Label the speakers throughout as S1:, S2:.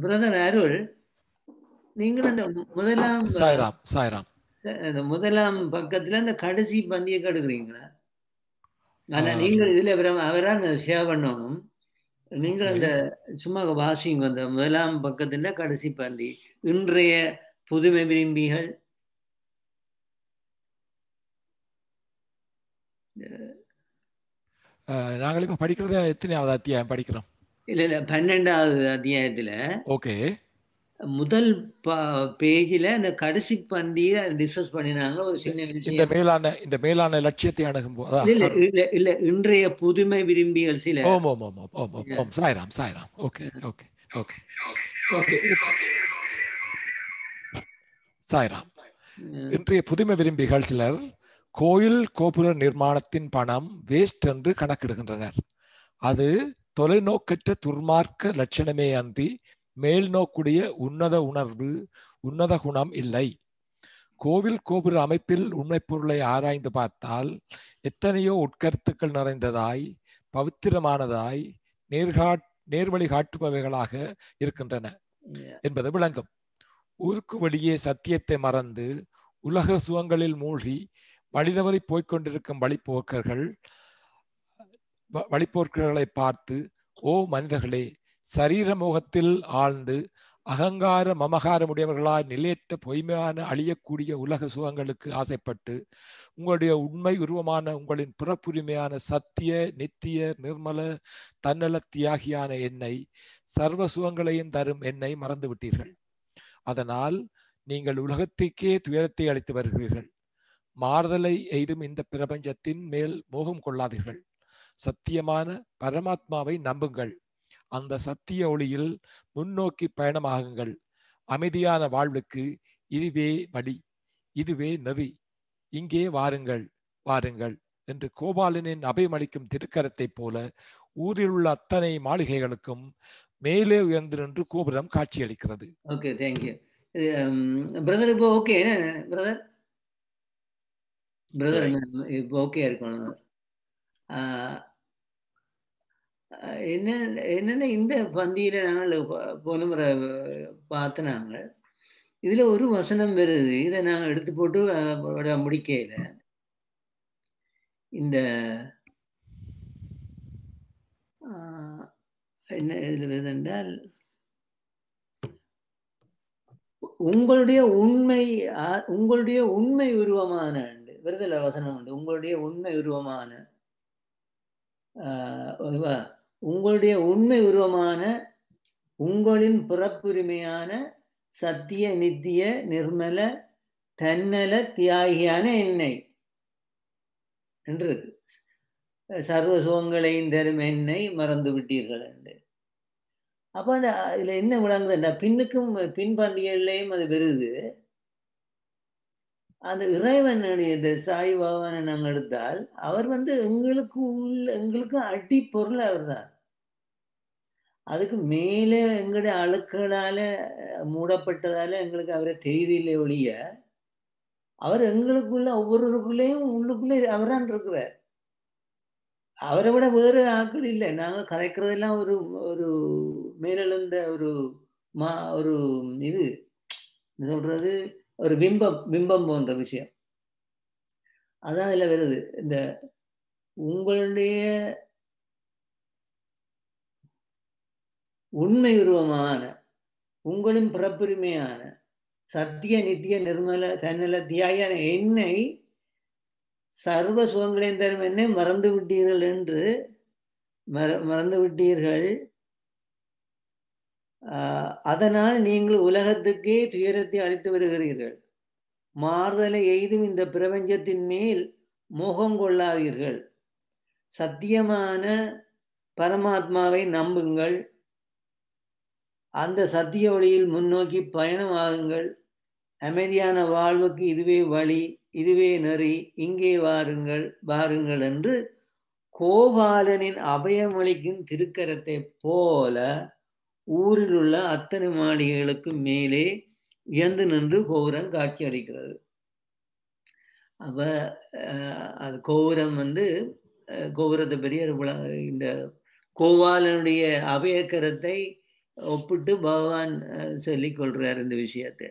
S1: Brother அருள் நீங்கள் அந்த முதலாம்
S2: சாய்ராம் சாய்ராம்.
S1: அந்த முதலாம் பக்கத்துல அந்த கடைசி பந்தியை கெடுக்குறீங்களா? ஆனா. நீங்கள் இதுல அவரா- அவரா அந்த ஷேர் பண்ணணும். நீங்கள். அந்த சும்மா வாசிங்க அந்த முதலாம் பக்கத்துல கடைசி பந்தி. இன்றைய புதுமை விரும்பிகள்.
S2: நாங்கள் இப்ப படிக்கிறது எத்தனையாவது அத்தியாயம் படிக்கிறோம்?
S1: இல்ல இல்ல பன்னெண்டாவது அத்தியாயத்துல
S2: ஓகே.
S1: முதல் பேஜில் அந்த கடைசி பந்தியை டிஸ்கஸ் பண்ணினாங்க. ஒரு சின்ன
S2: இந்த மேலான இந்த மேலான லட்சியத்தை அணுகும் போது
S1: இல்ல இல்ல இல்ல இன்றைய புதுமை விரும்பிகள் சில.
S2: ஓம் ஓம் ஓம் ஓம் ஓம் Sairam Sairam. Okay okay okay. Okay.
S1: Sairam.
S2: இன்றைய புதுமை விரும்பிகள் சிலர் கோயில் கோபுர நிர்மாணத்தின் பணம் வேஸ்ட் என்று கணக்கிடுகின்றனர். அது தொலைநோக்கற்ற துர்மார்க்க லட்சணமே அன்றி மேல் நோக்குடைய உன்னத உணர்வு உன்னத குணம் இல்லை. கோவில் கோபுர அமைப்பில் உண்மை பொருளை ஆராய்ந்து பார்த்தால் எத்தனையோ உட்கருத்துக்கள் நிறைந்ததாய் பவித்திரமானதாய் நேர்காட் நேர்வழி காட்டுபவைகளாக இருக்கின்றன என்பது விளங்கும். ஊருக்கு வெளியே சத்தியத்தை மறந்து உலக சுகங்களில் மூழ்கி வழிதவறி போய்க் கொண்டிருக்கும் வழிப்போக்கர்கள் வ- பார்த்து ஓ மனிதர்களே சரீர மோகத்தில் ஆழ்ந்து அகங்கார மமகாரமுடையவர்களாய் நிலையற்ற பொய்மையான அழியக்கூடிய உலக சுகங்களுக்கு ஆசைப்பட்டு உங்களுடைய உண்மை உருவமான உங்களின் பிறப்புரிமையான சத்திய நித்திய நிர்மல தன்னல தியாகியான என்னை சர்வ சுகங்களையும் தரும் என்னை மறந்து விட்டீர்கள் அதனால் நீங்கள் உலகத்துக்கே துயரத்தை அளித்து வருகிறீர்கள். மாறுதலை எய்தும் இந்த பிரபஞ்சத்தின் மேல் மோகம் கொள்ளாதீர்கள். சத்தியமான பரமாத்மாவை நம்புங்கள். அந்த சத்திய ஒளியில் முன்னோக்கி பயணமாகுங்கள். அமைதியான வாழ்வுக்கு இதுவே வழி இதுவே நெறி. இங்கே வாருங்கள் வாருங்கள் என்று கோபாலனின் அபயமளிக்கும் திருக்கரத்தைப் போல ஊரில் உள்ள அத்தனை மாளிகைகளுக்கும் மேலே உயர்ந்து நின்று கோபுரம் காட்சியளிக்கிறது.
S1: ஓகே தேங்க்யூ பிரதர் இப்போ ஓகே பிரதர் பிரதர் இப்போ ஓகே இருக்கணும். என்ன என்னன்னா இந்த பந்தியில நாங்கள் போன முறை பார்த்து நாங்கள் இதுல ஒரு வசனம் வருது. இதை நாங்கள் எடுத்து போட்டு முடிக்கையில். இந்த ஆஹ், என்ன இதுல வருதென்றால் உங்களுடைய உண்மை உங்களுடைய உண்மை உருவமான விருதல வசனம் உண்டு. உங்களுடைய உண்மை உருவமான உங்களுடைய உண்மை உருவமான உங்களின் பிறப்புரிமையான சத்திய நித்திய நிர்மல தன்னல தியாகியான என்னை. என்று சர்வ சுகங்களையும் தரும் என்னை மறந்து விட்டீர்கள் என்று. அப்போ அந்த இதில் என்ன விளங்குதுன்னா பின்னுக்கும் பின்பந்திகள்லையும் அது வருது. அந்த இறைவனுடைய இந்த சாய் பகவானை நாங்கள் எடுத்தால் அவர் வந்து எங்களுக்கு உள்ள எங்களுக்கு அடிப்பொருள் அவர் தான் அதுக்கு மேலே எங்களுடைய அழுக்களால மூடப்பட்டதால எங்களுக்கு அவரை தெரியுதில்லை ஒழிய அவர் எங்களுக்குள்ள ஒவ்வொருவருக்குள்ளேயும் உள்ளுக்குள்ளே அவரான் இருக்கிறார். அவரை விட வேறு ஆட்கள் இல்லை. நாங்கள் கதைக்கிறதெல்லாம் ஒரு ஒரு மேலெழுந்த ஒரு மா ஒரு இது என்ன சொல்றது? ஒரு பிம்பம் பிம்பம் போன்ற விஷயம். அதான் இதில் வருது. இந்த உங்களுடைய உண்மை உருவமான உங்களின் பிறப்புரிமையான சத்திய நித்திய நிர்மல தன்னல தியாக என்னை சர்வ சுகங்களையும் தரும் என்னை மறந்து விட்டீர்கள் என்று மற மறந்து விட்டீர்கள் அதனால் நீங்கள் உலகத்துக்கே துயரத்தை அளித்து வருகிறீர்கள். மாறுதலை எய்தும் இந்த பிரபஞ்சத்தின் மேல் மோகம் கொள்ளாதீர்கள். சத்தியமான பரமாத்மாவை நம்புங்கள். அந்த சத்திய வழியில் முன்னோக்கி பயணமாகுங்கள். அமைதியான வாழ்வுக்கு இதுவே வழி இதுவே நெறி இங்கே வாருங்கள் வாருங்கள் என்று கோபாலனின் அபயமளிக்கும் திருக்கரத்தை போல ஊரில் உள்ள அத்தனை மாளிகைகளுக்கு மேலே உயர்ந்து நின்று கோபுரம் காட்சி அளிக்கிறது. அப்ப அது கோபுரம் வந்து கோபுரத்தை பெரிய இந்த கோபாலனுடைய அபயக்கரத்தை ஒப்பிட்டு பகவான் சொல்லிக் கொள்றார் இந்த விஷயத்தை.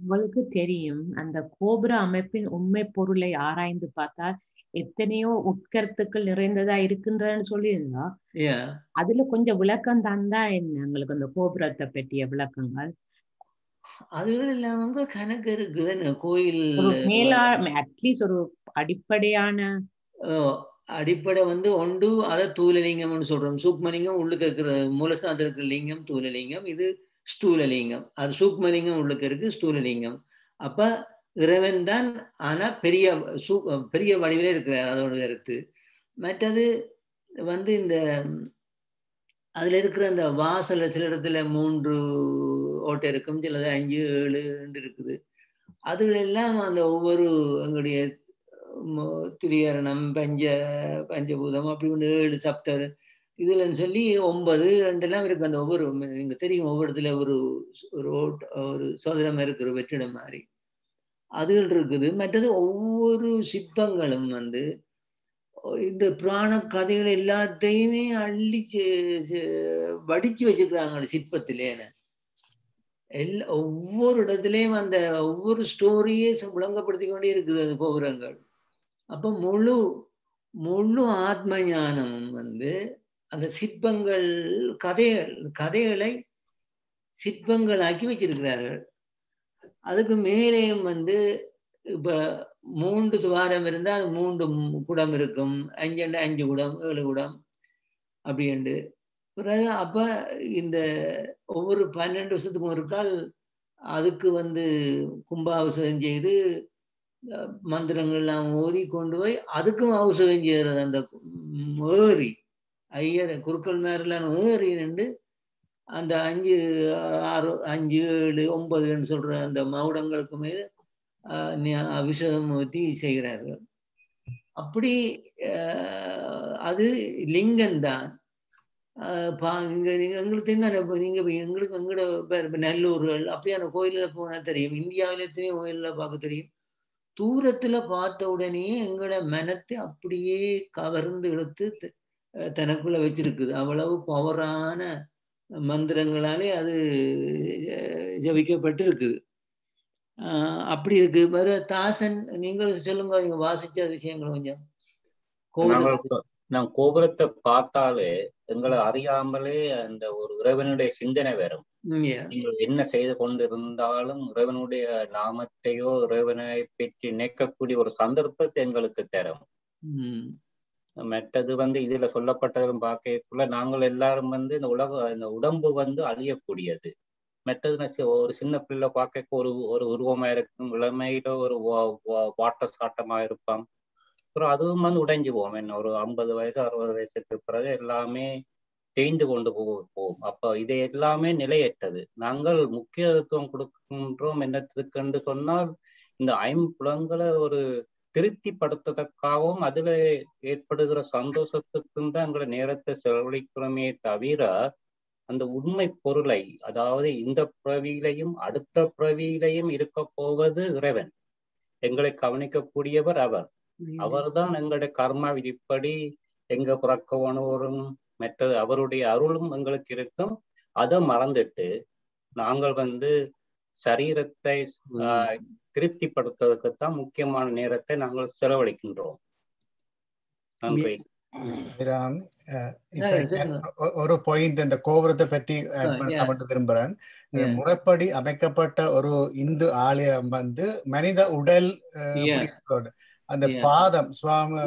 S3: உங்களுக்கு தெரியும் அந்த கோபுர அமைப்பின் உண்மை பொருளை ஆராய்ந்து பார்த்தால் எத்தனையோ உட்கருத்துக்கள் நிறைந்ததா இருக்கின்றன்னு சொல்லியிருந்தா
S1: yeah,
S3: அதுல கொஞ்சம் விளக்கம் தந்தா என்ன எங்களுக்கு அந்த கோபுரத்தை பற்றிய விளக்கங்கள்?
S1: அதுகள் இல்லாம கணக்கு இருக்குதுன்னு கோயில்
S3: மேலா அட்லீஸ்ட் ஒரு அடிப்படையான
S1: அடிப்படை வந்து ஒன்று அதை தூலலிங்கம்னு சொல்றோம். சூக்மலிங்கம் உள்ளுக்கு இருக்கிற மூலஸ்தானத்தில் இருக்கிற லிங்கம் தூலலிங்கம். இது ஸ்தூலலிங்கம். அது சூக்மலிங்கம் உள்ளுக்கு இருக்கு ஸ்தூலலிங்கம். அப்ப இறைவன் தான் ஆனா பெரிய சூ பெரிய வடிவிலே இருக்கிறார் அதோட கருத்து. மற்றது வந்து இந்த அதுல இருக்கிற அந்த வாசல்ல சில இடத்துல மூன்று ஓட்டை இருக்கும் சிலது அஞ்சு ஏழு ரெண்டு இருக்குது. அதுகள் எல்லாம் அந்த ஒவ்வொரு எங்களுடைய திரியரணம் பஞ்ச பஞ்சபூதம் அப்படி ஒன்று ஏழு சப்தர் இதுலன்னு சொல்லி ஒன்பது ரெண்டெல்லாம் இருக்கு. அந்த ஒவ்வொரு இங்கே தெரியும் ஒவ்வொரு இடத்துல ஒரு ஒரு ஓட் ஒரு சோதனம் இருக்கிற வெற்றிடம் மாதிரி. அதுகள் இருக்குது மற்றது ஒவ்வொரு சிற்பங்களும் வந்து இந்த புராண கதைகள் எல்லாத்தையுமே அள்ளி செ- வடிச்சு வச்சிருக்கிறாங்க சிற்பத்திலேன்னு எல்லா ஒவ்வொரு இடத்துலயும் அந்த ஒவ்வொரு ஸ்டோரியே விளங்கப்படுத்தி கொண்டே இருக்குது அது கோபுரங்கள். அப்ப முழு முழு ஆத்ம ஞானமும் வந்து அந்த சிற்பங்கள் கதைகள் கதைகளை சிற்பங்களாக்கி வச்சிருக்கிறார்கள். அதுக்கு மேலேயும் வந்து இப்போ மூன்று துவாரம் இருந்தால் அது மூன்று குடம் இருக்கும். அஞ்சு அஞ்சு குடம் ஏழு குடம் அப்படின்ட்டு பிறகு அப்போ இந்த ஒவ்வொரு பன்னெண்டு வருஷத்துக்கும் இருக்கால் அதுக்கு வந்து கும்பாபிஷேகம் செய்து மந்திரங்கள்லாம் ஓதி கொண்டு போய் அதுக்கும் அவசகம் செய்கிறது அந்த ஏறி ஐயர் குருக்கள் மேரெல்லாம் ஏறி நின்று அந்த அஞ்சு ஆறு அஞ்சு ஏழு ஒன்பதுன்னு சொல்ற அந்த மகுடங்களுக்கு மேல ஆஹ், அபிஷேகம் ஊற்றி செய்கிறார்கள். அப்படி அது லிங்கம்தான். ஆஹ், பா இங்க நீங்க எங்களுக்கு தெரியும் இப்போ நீங்க எங்களுக்கு எங்களோட பேர் இப்ப நல்லூர்கள் அப்படியான கோயிலில் போனா தெரியும். இந்தியாவில எத்தனையோ கோயிலில் பார்க்க தெரியும். தூரத்துல பார்த்த உடனேயே எங்களோட மனத்தை அப்படியே கவர்ந்து இழுத்து தனக்குள்ள வச்சிருக்குது. அவ்வளவு பவரான மந்திரங்களாலே அது ஜபிக்கப்பட்டிருக்குது. அப்படி இருக்கு. வேற தாசன் நீங்கள் சொல்லுங்க நீங்க வாசிச்ச விஷயங்கள் கொஞ்சம்.
S4: நாம் கோபுரத்தை பார்த்தாலே எங்களை அறியாமலே அந்த ஒரு இறைவனுடைய சிந்தனை வரும். நீங்கள் என்ன செய்து கொண்டிருந்தாலும் இறைவனுடைய நாமத்தையோ இறைவனை பற்றி நினைக்கக்கூடிய ஒரு சந்தர்ப்பத்தை எங்களுக்கு தரும். மற்றது வந்து இதுல சொல்லப்பட்டதும் பார்க்கக்குள்ள நாங்கள் எல்லாரும் வந்து இந்த உலக இந்த உடம்பு வந்து அழியக்கூடியது. மற்றது நான் ஒரு சின்ன பிள்ளை பார்க்க ஒரு ஒரு உருவமா இருக்கும் இளமையில ஒரு வாட்டர் சாட்டமா இருப்பான். அப்புறம் அதுவும் வந்து உடைஞ்சு போவோம். என்ன ஒரு ஐம்பது வயசு அறுபது வயசுக்கு பிறகு எல்லாமே தேய்ந்து கொண்டு போவோம். அப்போ இதை இது எல்லாமே நிலையற்றது. நாங்கள் முக்கியத்துவம் கொடுக்கின்றோம் என்னத்துக்குன்னு சொன்னால் இந்த ஐம்புலங்களை ஒரு திருப்திப்படுத்துவதற்காகவும் அதுல ஏற்படுகிற சந்தோஷத்துக்கும் தான் எங்களை நேரத்தை செலவழிக்கிறோமே தவிர அந்த உண்மை பொருளை அதாவது இந்த பிறவியிலையும் அடுத்த பிறவியிலையும் இருக்க போவது இறைவன். எங்களை கவனிக்கக்கூடியவர் அவர். அவர்தான் எங்களுடைய கர்மா விதிப்படி எங்க பிறக்கவனோரும் மற்றது அவருடைய அருளும் எங்களுக்கு இருக்கும். அதை மறந்துட்டு நாங்கள் வந்து சரீரத்தை ஆஹ், திருப்திப்படுத்துவதற்குத்தான் முக்கியமான நேரத்தை நாங்கள் செலவழிக்கின்றோம். நன்றி.
S5: ஒரு பாயிண்ட் இந்த கோபுரத்தை பற்றி விரும்புறேன். முறைப்படி அமைக்கப்பட்ட ஒரு இந்து ஆலயம் வந்து மனித உடல் அந்த. பாதம் சுவாமி.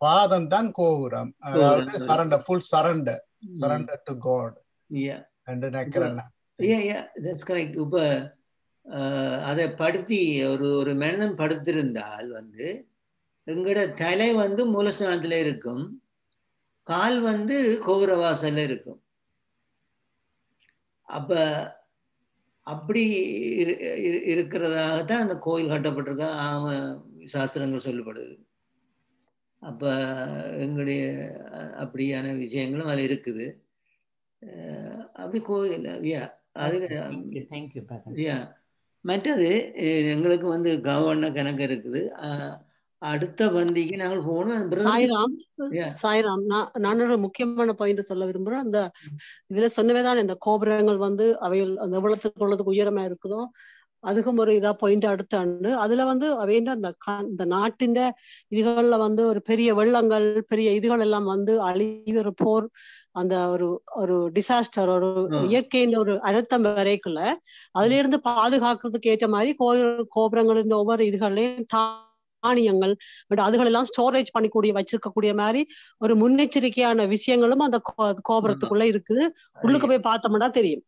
S5: பாதம் தான் கோபுரம். அதாவது. Surrender
S1: full
S5: surrender hmm, surrender
S1: to
S5: God நினைக்கிறேன் ஐயா
S1: Yeah, yeah, that's அதை படுத்தி ஒரு ஒரு மனிதன் படுத்திருந்தால் வந்து எங்களோட தலை வந்து மூலஸ்தானத்தில் இருக்கும். கால் வந்து கோபுரவாசல்ல இருக்கும். அப்ப அப்படி இரு- இரு- இருக்கிறதாகத்தான் அந்த கோயில் கட்டப்பட்டிருக்க. ஆம சாஸ்திரங்கள் சொல்லப்படுது. அப்ப எங்களுடைய அப்படியான விஷயங்களும் அதில் இருக்குது. அப்படி கோயில் யா அது
S3: தேங்க்யூ
S1: யா மற்றது எங்களுக்கு வந்து கவர்ன கணக்கு இருக்குது. அடுத்த பந்திக்கு நாங்கள் போனோம்
S6: சாய்ராம். சாய்ராம் நான் நான் ஒரு முக்கியமான பாயிண்ட் சொல்ல விரும்புறேன். அந்த இதுல சொன்னவேதான் இந்த கோபுரங்கள் வந்து அவைகள் அந்த எவ்வளவுக்கு உள்ளதுக்கு உயரமா இருக்குதோ அதுக்கும் ஒரு இதா பாயிண்ட் அடுத்த ஆண்டு. அதுல வந்து அவைண்ட அந்த கா- இந்த நாட்டின் இதுகள்ல வந்து ஒரு பெரிய வெள்ளங்கள் பெரிய இதுகள் எல்லாம் வந்து அழிவு ஒரு போர் அந்த ஒரு ஒரு டிசாஸ்டர் ஒரு. இயற்கையின் ஒரு அழுத்தம் வரைக்குள்ள அதுல இருந்து பாதுகாக்கிறதுக்கு ஏற்ற மாதிரி கோயில் கோபுரங்களின் ஒவ்வொரு இதுகளையும் தானியங்கள் பட் அதுகள் எல்லாம் ஸ்டோரேஜ் பண்ணிக்கூடிய வச்சிருக்கக்கூடிய மாதிரி ஒரு முன்னெச்சரிக்கையான விஷயங்களும் அந்த கோ- கோபுரத்துக்குள்ள இருக்குது. உள்ளுக்கு போய் பார்த்தோம்னா தெரியும்.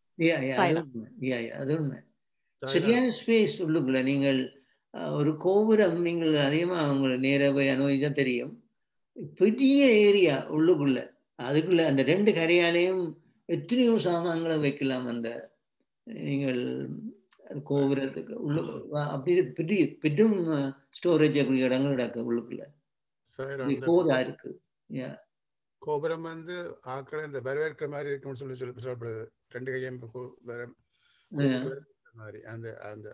S1: சரியான ஸ்பேஸ் உள்ளுக்குள்ள நீங்கள் ஒரு கோபுரம் நீங்கள் அதிகமா உங்களை நேரா போய் அனுபவிச்சா தெரியும். பெரிய ஏரியா உள்ளுக்குள்ள. அதுக்குள்ள அந்த ரெண்டு கரையாலையும் எத்தனையோ சாமான்களை வைக்கலாம் அந்த நீங்கள் கோபுரத்துக்கு உள்ள அப்படி இருக்கு. பெரிய பெரும் ஸ்டோரேஜ் கூடிய இடங்கள் கிடக்கு உள்ளுக்குள்ள. கோதா இருக்கு.
S7: கோபுரம் வந்து ஆக்களை இந்த வரவேற்கிற மாதிரி இருக்கும்னு சொல்லி சொல்லி சொல்லப்படுது. ரெண்டு கையும் மாதிரி. அந்த அந்த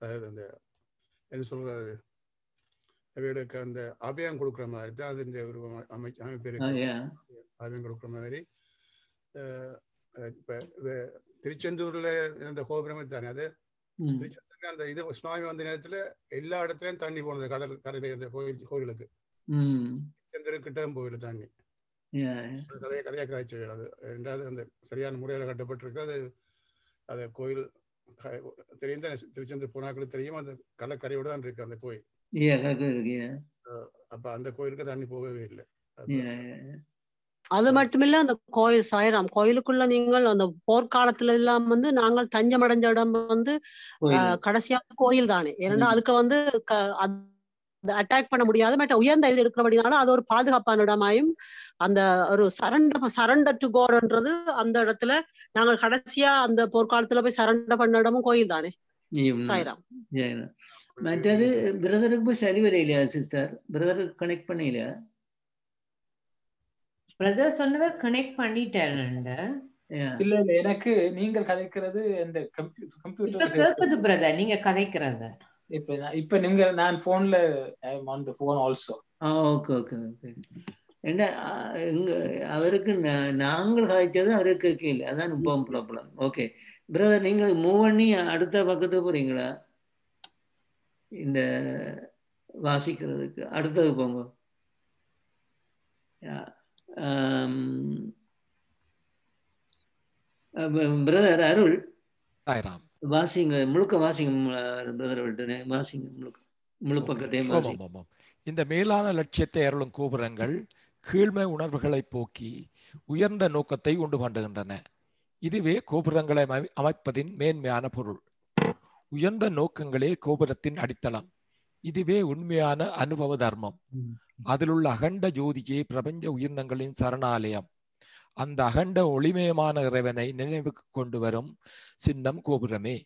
S7: அதாவது அந்த என்ன சொல்றது அவைகளுக்கு அந்த அபயம் கொடுக்குற மாதிரி தான் அதனுடைய ஒரு அமை அமைப்பு இருக்கு. அபயம் கொடுக்குற மாதிரி. இப்ப திருச்செந்தூர்ல இந்த கோபுரம் தானே அது. திருச்செந்தூர்ல அந்த இது சுனாமி வந்த நேரத்துல எல்லா இடத்துலயும் தண்ணி போனது கடல் கரையில இந்த கோயில் கோயிலுக்கு.
S1: ம்.
S7: திருச்செந்தூர்கிட்ட போயில தண்ணி. கதையை கதையா காய்ச்சி அது ரெண்டாவது அந்த சரியான முறையில் கட்டப்பட்டிருக்கு அது அது கோயில் தெரியும் தானே திருச்செந்தூர் போனாக்களுக்கு தெரியும். அந்த கடற்கரையோட தான் இருக்கு அந்த கோயில். அப்ப அந்த கோயிலுக்கு தண்ணி போகவே இல்லை.
S6: அது மட்டுமில்ல அந்த கோயில் சாய்ராம் கோயிலுக்குள்ள நீங்கள் அந்த போர்க்காலத்துல எல்லாம் வந்து நாங்கள் தஞ்சம் அடைஞ்ச இடம் வந்து கடைசியா கோயில் தானே. ஏன்னா. அதுக்கு வந்து அட்டாக் பண்ண முடியாது பட் உயர்ந்த இது எடுக்கிறபடினால அது ஒரு பாதுகாப்பான இடமாயும் அந்த ஒரு சரண்ட சரண்டர் டு கோட்ன்றது அந்த இடத்துல நாங்கள் கடைசியா அந்த போர்க்காலத்துல போய் சரண்டர் பண்ண இடமும் கோயில் தானே. சாய்ராம்.
S1: மற்றது பிரதருக்கு சரி வரையிலையா சிஸ்டர்? பிரதருக்கு கனெக்ட் பண்ணலையா
S3: பிரதர் சொன்னவர் கனெக்ட்
S1: Yeah.
S8: இல்ல இல்ல எனக்கு நீங்கள் கதைக்கிறது இந்த
S3: இப்ப
S8: கம்ப்யூட்டர்
S3: கேக்குது பிரதர் நீங்க கதைக்கிறத.
S8: இப்ப நான் இப்ப நீங்க நான் போன்ல on the phone
S1: also okay okay okay என்ன அவருக்கு நாங்கள் காய்ச்சது அவருக்கு கேட்கல. அதான் இப்போ ப்ராப்ளம் ஓகே பிரதர் நீங்கள் மூவ் பண்ணி அடுத்த பக்கத்துக்கு போறீங்களா? இந்த வாசிக்கிறதுக்கு. அடுத்தது போங்க. பிரதர் அருள் வாசிங்க முழுக்க வாசிங்க பிரதர் விட்டு வாசிங்க முழுக்க. முழு. பக்கத்தையும்.
S2: இந்த மேலான லட்சியத்தை அருளும் கோபுரங்கள் கீழ்மை உணர்வுகளை போக்கி உயர்ந்த நோக்கத்தை உண்டு பண்ணுகின்றன இதுவே கோபுரங்களை அமை- அமைப்பதின் மேன்மையான பொருள். உயர்ந்த நோக்கங்களே கோபுரத்தின் அடித்தளம். இதுவே உண்மையான அனுபவ தர்மம். அதிலுள்ள அகண்ட ஜோதியே பிரபஞ்ச உயிரினங்களின் சரணாலயம். அந்த அகண்ட ஒளிமயமான இறைவனை நினைவுக்கு கொண்டு வரும் சின்னம் கோபுரமே.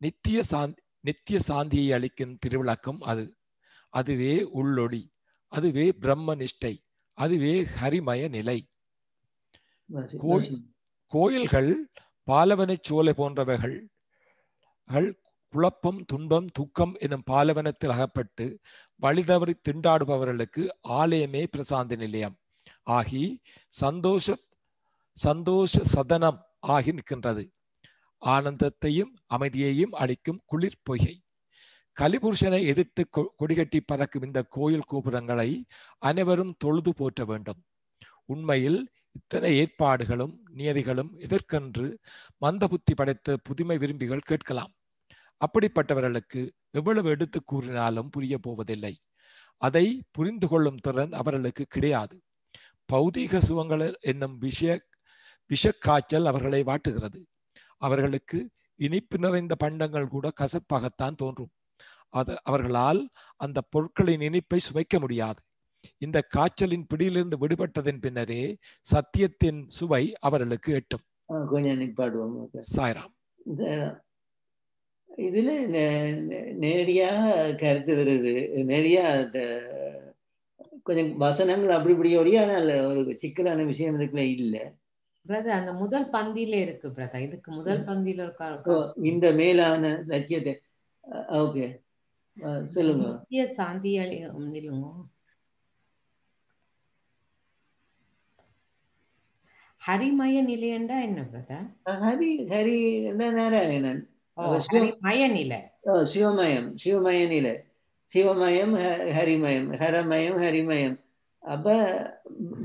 S2: நித்திய சாந்தி நித்திய சாந்தியை அளிக்கும் திருவிளக்கம் அது. அதுவே உள்ளொளி அதுவே பிரம்ம நிஷ்டை அதுவே ஹரிமய நிலை. கோயில்கள் பாலவனச் சோலை போன்றவைகள் கள் குழப்பம் துன்பம் துக்கம் எனும் பாலவனத்தில் அகப்பட்டு வழிதவறி திண்டாடுபவர்களுக்கு ஆலயமே பிரசாந்தி நிலையம். ஆகி சந்தோஷ சந்தோஷ சதனம் ஆகி நிற்கின்றது. ஆனந்தத்தையும் அமைதியையும் அளிக்கும் குளிர் பொய்கை. கலிபுருஷனை எதிர்த்து கொ- கொடிகட்டி பறக்கும் இந்த கோயில் கோபுரங்களை அனைவரும் தொழுது போற்ற வேண்டும். உண்மையில் இத்தனை ஏற்பாடுகளும் நியதிகளும் எதற்கென்று மந்த புத்தி படைத்த புதுமை விரும்பிகள் கேட்கலாம். அப்படிப்பட்டவர்களுக்கு எவ்வளவு எடுத்து கூறினாலும் புரிய போவதில்லை. அதை புரிந்து கொள்ளும் திறன் அவர்களுக்கு கிடையாது. பௌதீக சுகங்கள் என்னும் விஷய விஷக்காய்ச்சல் அவர்களை வாட்டுகிறது. அவர்களுக்கு இனிப்பு நிறைந்த பண்டங்கள் கூட கசப்பாகத்தான் தோன்றும். அது அவர்களால் அந்த பொருட்களின் இனிப்பை சுவைக்க முடியாது. இந்த காய்ச்சலின் பிடியிலிருந்து விடுபட்டதன் பின்னரே சத்தியத்தின் சுவை அவர்களுக்கு எட்டும். சாய்ராம்.
S1: இதுல நேரடியாக கருத்து வருது நேரடியா அந்த கொஞ்சம் வசனங்கள் அப்படி இப்படியோடய ஆனால் ஒரு சிக்கலான விஷயம் இதுக்குள்ள இல்லை.
S3: பிரதர் அந்த முதல் பந்தியில இருக்கு பிரதர். இதுக்கு முதல் பந்தியில இருக்க
S1: இந்த மேலான லட்சியத்தை. ஓகே. சொல்லுங்க.
S3: சாந்தியாளி நில்லுங்க. ஹரிமய நிலையண்டா என்ன பிரதர்?
S1: ஹரி ஹரி நாராயணன்.
S3: ஓ,
S1: சிவமயம் சிவமய நிலை சிவமயம் ஹரிமயம் ஹரமயம் ஹரிமயம். அப்ப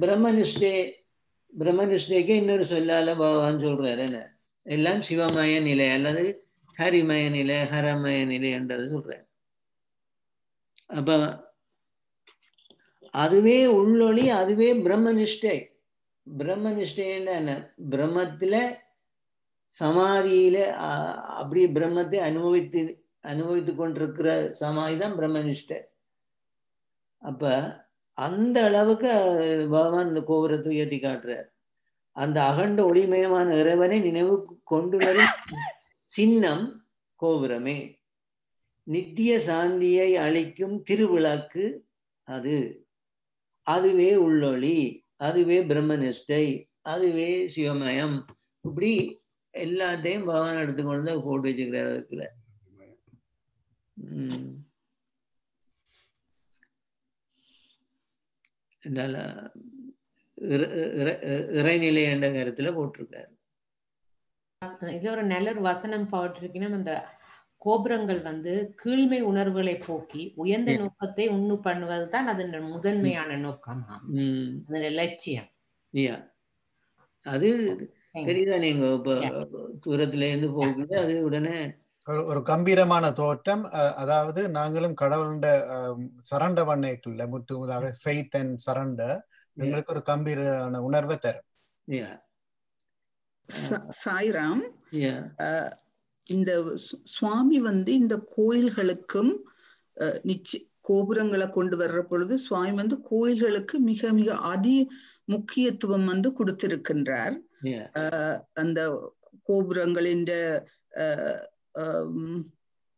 S1: பிரம்மனிஷ்டே பிரம்மனிஷ்டேக்கு இன்னொரு சொல்லால பகவான் சொல்றாரு என்ன? எல்லாம் சிவமய நிலை அல்லது ஹரிமய நிலை ஹரமய நிலை என்றது சொல்றாரு. அப்ப அதுவே உள்ளொளி அதுவே பிரம்மனிஷ்டை. பிரம்மனிஷ்டைன்னா என்ன? பிரம்மத்துல சமாதியில அப்படியே அப்படி பிரம்மத்தை அனுபவித்து அனுபவித்து கொண்டிருக்கிற சமாதி தான் பிரம்மனிஷ்டை. அப்ப அந்த அளவுக்கு பகவான் இந்த கோபுரத்தை உயர்த்தி காட்டுறார். அந்த அகண்ட ஒளிமயமான இறைவனை நினைவு கொண்டு வரும் சின்னம் கோபுரமே. நித்திய சாந்தியை அளிக்கும் திருவிளக்கு அது. அதுவே உள்ளொளி அதுவே பிரம்மனிஷ்டை அதுவே சிவமயம். இப்படி எல்லாத்தையும் பகவான் எடுத்துக்கொண்டு தான் போட்டு வச்சுக்கிறார் அதுக்குள்ள. இறைநிலை என்ற கருத்துல போட்டிருக்காரு.
S3: இது ஒரு நல்ல வசனம் போட்டிருக்கீங்கன்னா அந்த கோபுரங்கள் வந்து கீழ்மை உணர்வுகளை போக்கி உயர்ந்த. நோக்கத்தை உண்ணு பண்ணுவது தான் அதன் முதன்மையான நோக்கமா லட்சியம்.
S1: அது தெரியுதா நீங்க. தூரத்துல இருந்து போகுது அது உடனே
S5: ஒரு கம்பீரமான தோற்றம் அதாவது நாங்களும் கடவுளுடைய சரண்ட பண்ணைக்குள்ள முற்று முதாக ஃபெய்த் அண்ட் சரண்டர் எங்களுக்கு ஒரு கம்பீரான உணர்வை தரும்.
S9: சாய்ராம் இந்த சுவாமி வந்து இந்த கோயில்களுக்கும் நிச்சய கோபுரங்களை கொண்டு வர்ற பொழுது சுவாமி வந்து கோயில்களுக்கு மிக மிக அதி முக்கியத்துவம் வந்து கொடுத்திருக்கின்றார். அந்த கோபுரங்களின் அஹ், ஹம்,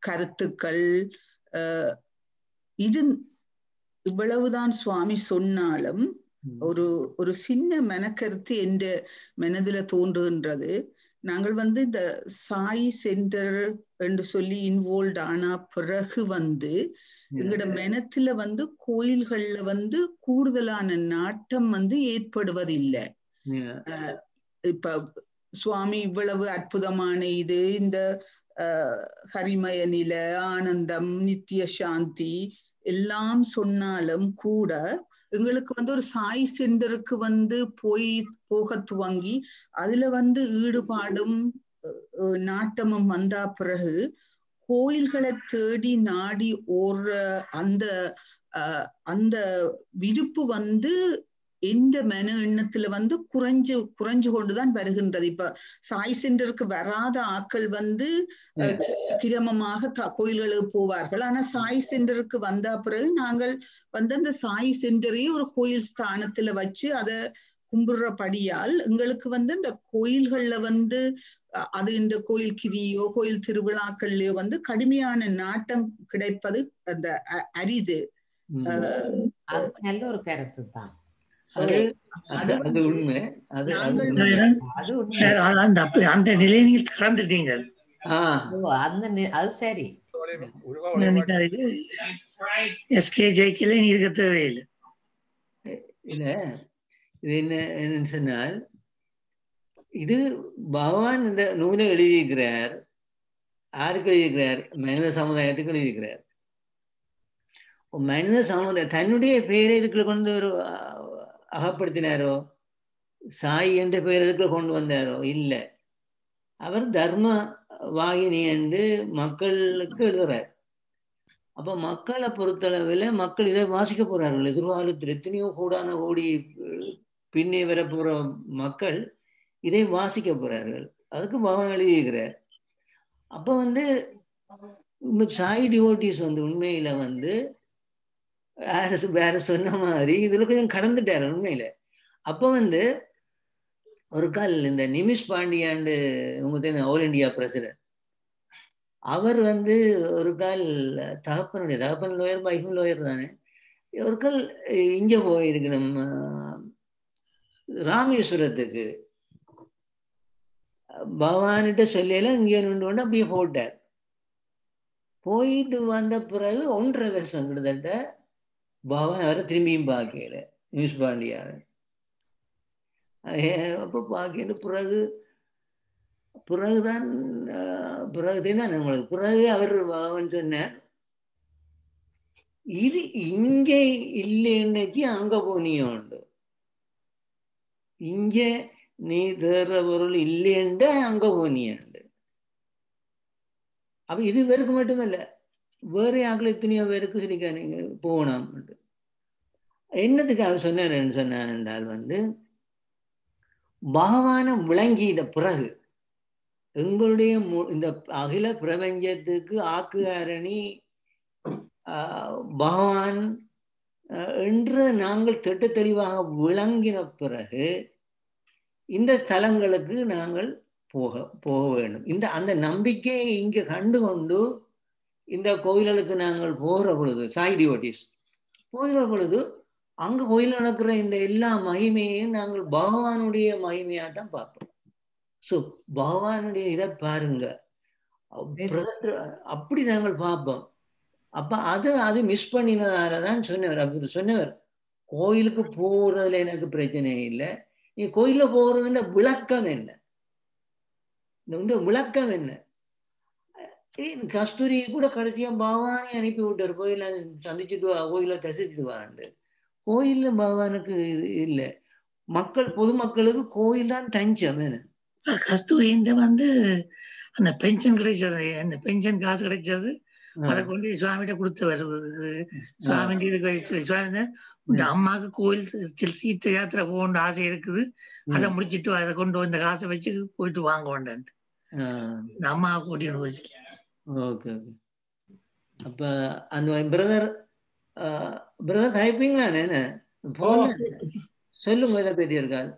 S9: கருத்துக்கள் அஹ், இது இவ்வளவுதான் சுவாமி சொன்னாலும் ஒரு ஒரு சின்ன மெனக்கருத்து என்ற மனதுல தோன்றுகின்றது. நாங்கள் வந்து இந்த சாய் சென்டர் என்று சொல்லி இன்வால்வ் ஆனா பிறகு வந்து எங்களோட மனத்துல வந்து கோயில்கள்ல வந்து கூடுதலான நாட்டம் வந்து ஏற்படுவதில்லை. இப்ப சுவாமி இவ்வளவு அற்புதமான இது இந்த அஹ், ஹரிமய நில ஆனந்தம் நித்திய சாந்தி எல்லாம் சொன்னாலும் கூட எங்களுக்கு வந்து ஒரு சாய் சென்டருக்கு வந்து போய் போக துவங்கி அதுல வந்து ஈடுபாடும் நாட்டமும் வந்தா பிறகு கோயில்களை தேடி நாடி ஓடுற அந்த அந்த விருப்பு வந்து எந்த மன எண்ணத்துல வந்து குறைஞ்சு குறைஞ்சு கொண்டுதான் வருகின்றது. இப்ப சாய் சென்டருக்கு வராத ஆட்கள் வந்து கிரமமாக கோயில்களுக்கு போவார்கள். ஆனா சாய் சென்டருக்கு வந்த பிறகு நாங்கள் வந்து அந்த சாய் சென்டரையே ஒரு கோயில் ஸ்தானத்துல வச்சு அதை கும்பிடுறபடியால் எங்களுக்கு வந்து இந்த கோயில்கள்ல வந்து அது இந்த கோயில் கிரியோ கோயில் திருவிழாக்கள்லயோ வந்து கடுமையான நாட்டம் கிடைப்பது அந்த அரிது.
S3: நல்ல ஒரு கருத்து தான்
S10: அந்த நிலையை நீங்கள் திறந்துட்டீங்க
S1: ஆஹ்
S3: ஓ, அந்த நி- அது சரி.
S10: எஸ்கே ஜெயிக்கல இருக்க தேவையில்லை.
S1: இல்ல. இது என்ன என்னன்னு சொன்னால் இது பகவான் இந்த நூலை எழுதியிருக்கிறார். யாருக்கு எழுதியிருக்கிறார்? மனித சமுதாயத்துக்கு எழுதியிருக்கிறார். மனித சமுதாயம் தன்னுடைய பெயரை இதுக்குள்ள கொண்டு ஒரு அகப்படுத்தினாரோ? சாய் என்ற பெயர் கொண்டு வந்தாரோ? இல்லை. அவர் தர்ம வாகினி என்று மக்களுக்கு எழுதுறார். அப்ப மக்களை பொறுத்தளவில் மக்கள் இதை வாசிக்க போறார்கள். எதிர்காலத்தில் எத்தனையோ கூடான கோடி பின்னே வரப்போற மக்கள் இதை வாசிக்க போறார்கள். அதுக்கு பகவான் எழுதியிருக்கிறார். அப்ப வந்து சாய் டிவோட்டிஸ் வந்து உண்மையில வந்து வேற வேற சொன்ன மாதிரி இதுல கொஞ்சம் கடந்துட்டாரு உண்மையில. அப்போ வந்து ஒரு கால் இந்த நிமிஷ் பாண்டியாண்டு உங்க தெரியும் ஆல் இண்டியா பிரசிடென்ட் அவர் வந்து ஒரு கால் தகப்பனுடைய தகப்பன் லோயர் வைஃபும் லோயர் தானே. ஒரு கால் இங்கே போயிருக்கு நம்ம ராமேஸ்வரத்துக்கு. பவான்கிட்ட சொல்லல இங்கே நின்று கொண்டு அப்படியே போட்டார். போயிட்டு வந்த பிறகு ஒன்றரை வருஷம் கிட்டத்தட்ட பவன் அவரை திரும்பியும் பார்க்கல. நியூஸ் பாண்டியாவை. அப்போ பார்க்கல. பிறகு பிறகுதான் பிறகு தான் நம்மளுக்கு? பிறகு அவர் அவன் சொன்னார் இது இங்கே இல்லைன்னுச்சு அங்க போனியோண்டு. இங்க நீ தேர்ற பொருள் இல்லைன்ட்டு அங்க போனியாண்டு. அப்ப இது பேருக்கு மட்டுமல்ல. வேறே ஆக்கள் எத்தனையோ பேருக்கு சொல்லிக்கா நீங்க போகணும் என்னதுக்கு அவர் சொன்னார் சொன்னார் என்றால் வந்து பகவானை விளங்கின பிறகு எங்களுடைய மு- இந்த அகில பிரபஞ்சத்துக்கு ஆக்குகாரணி ஆஹ், பகவான் என்று நாங்கள் திட்ட தெளிவாக விளங்கின பிறகு இந்த தலங்களுக்கு நாங்கள் போக போக வேண்டும். இந்த அந்த நம்பிக்கையை இங்கே கண்டு கொண்டு இந்த கோயில்களுக்கு நாங்கள் போகிற பொழுது சாய் டிவோட்டிஸ் போகிற பொழுது அங்க கோயில் நடக்கிற இந்த எல்லா மகிமையையும் நாங்கள் பகவானுடைய மகிமையாக தான் பார்ப்போம். ஸோ பகவானுடைய இதை பாருங்க. அப்படி நாங்கள் பார்ப்போம். அப்ப அது அது மிஸ் பண்ணினதால தான் சொன்னவர் அவர் சொன்னவர் கோயிலுக்கு போறதுல எனக்கு பிரச்சனை இல்லை. நீ கோயில்ல போறதுன்ற விளக்கம் என்ன? இந்த விளக்கம் என்ன? கஸ்தூரி கூட கடைசியா பகவானை அனுப்பி விட்டார். கோயில சந்திச்சுட்டு வா கோயில தரிசிச்சுட்டு வாண்டு கோயில்ல பகவானுக்கு இது இல்லை. மக்கள் பொதுமக்களுக்கு கோயில் தான் தஞ்சம்
S10: கஸ்தூரின்ற வந்து அந்த பென்ஷன் கிடைச்சது அந்த பென்ஷன் காசு கிடைச்சது. அதை கொண்டு சுவாமிகிட்ட கொடுத்தவர். சுவாமி சுவாமி உங்க அம்மாவுக்கு கோயில் சி- தீர்த்த யாத்திரை போகணும்னு ஆசை இருக்குது. அதை முடிச்சிட்டு அதை கொண்டு வந்த காசை வச்சு போயிட்டு வாங்க இந்த அம்மாவை கூட்டிட்டு போச்சு
S1: ஓகே ஓகே அப்ப அந்த பிரதர் பிரதர் டைப்பிங்களா என்ன சொல்லுங்க இதை பற்றி இருக்காது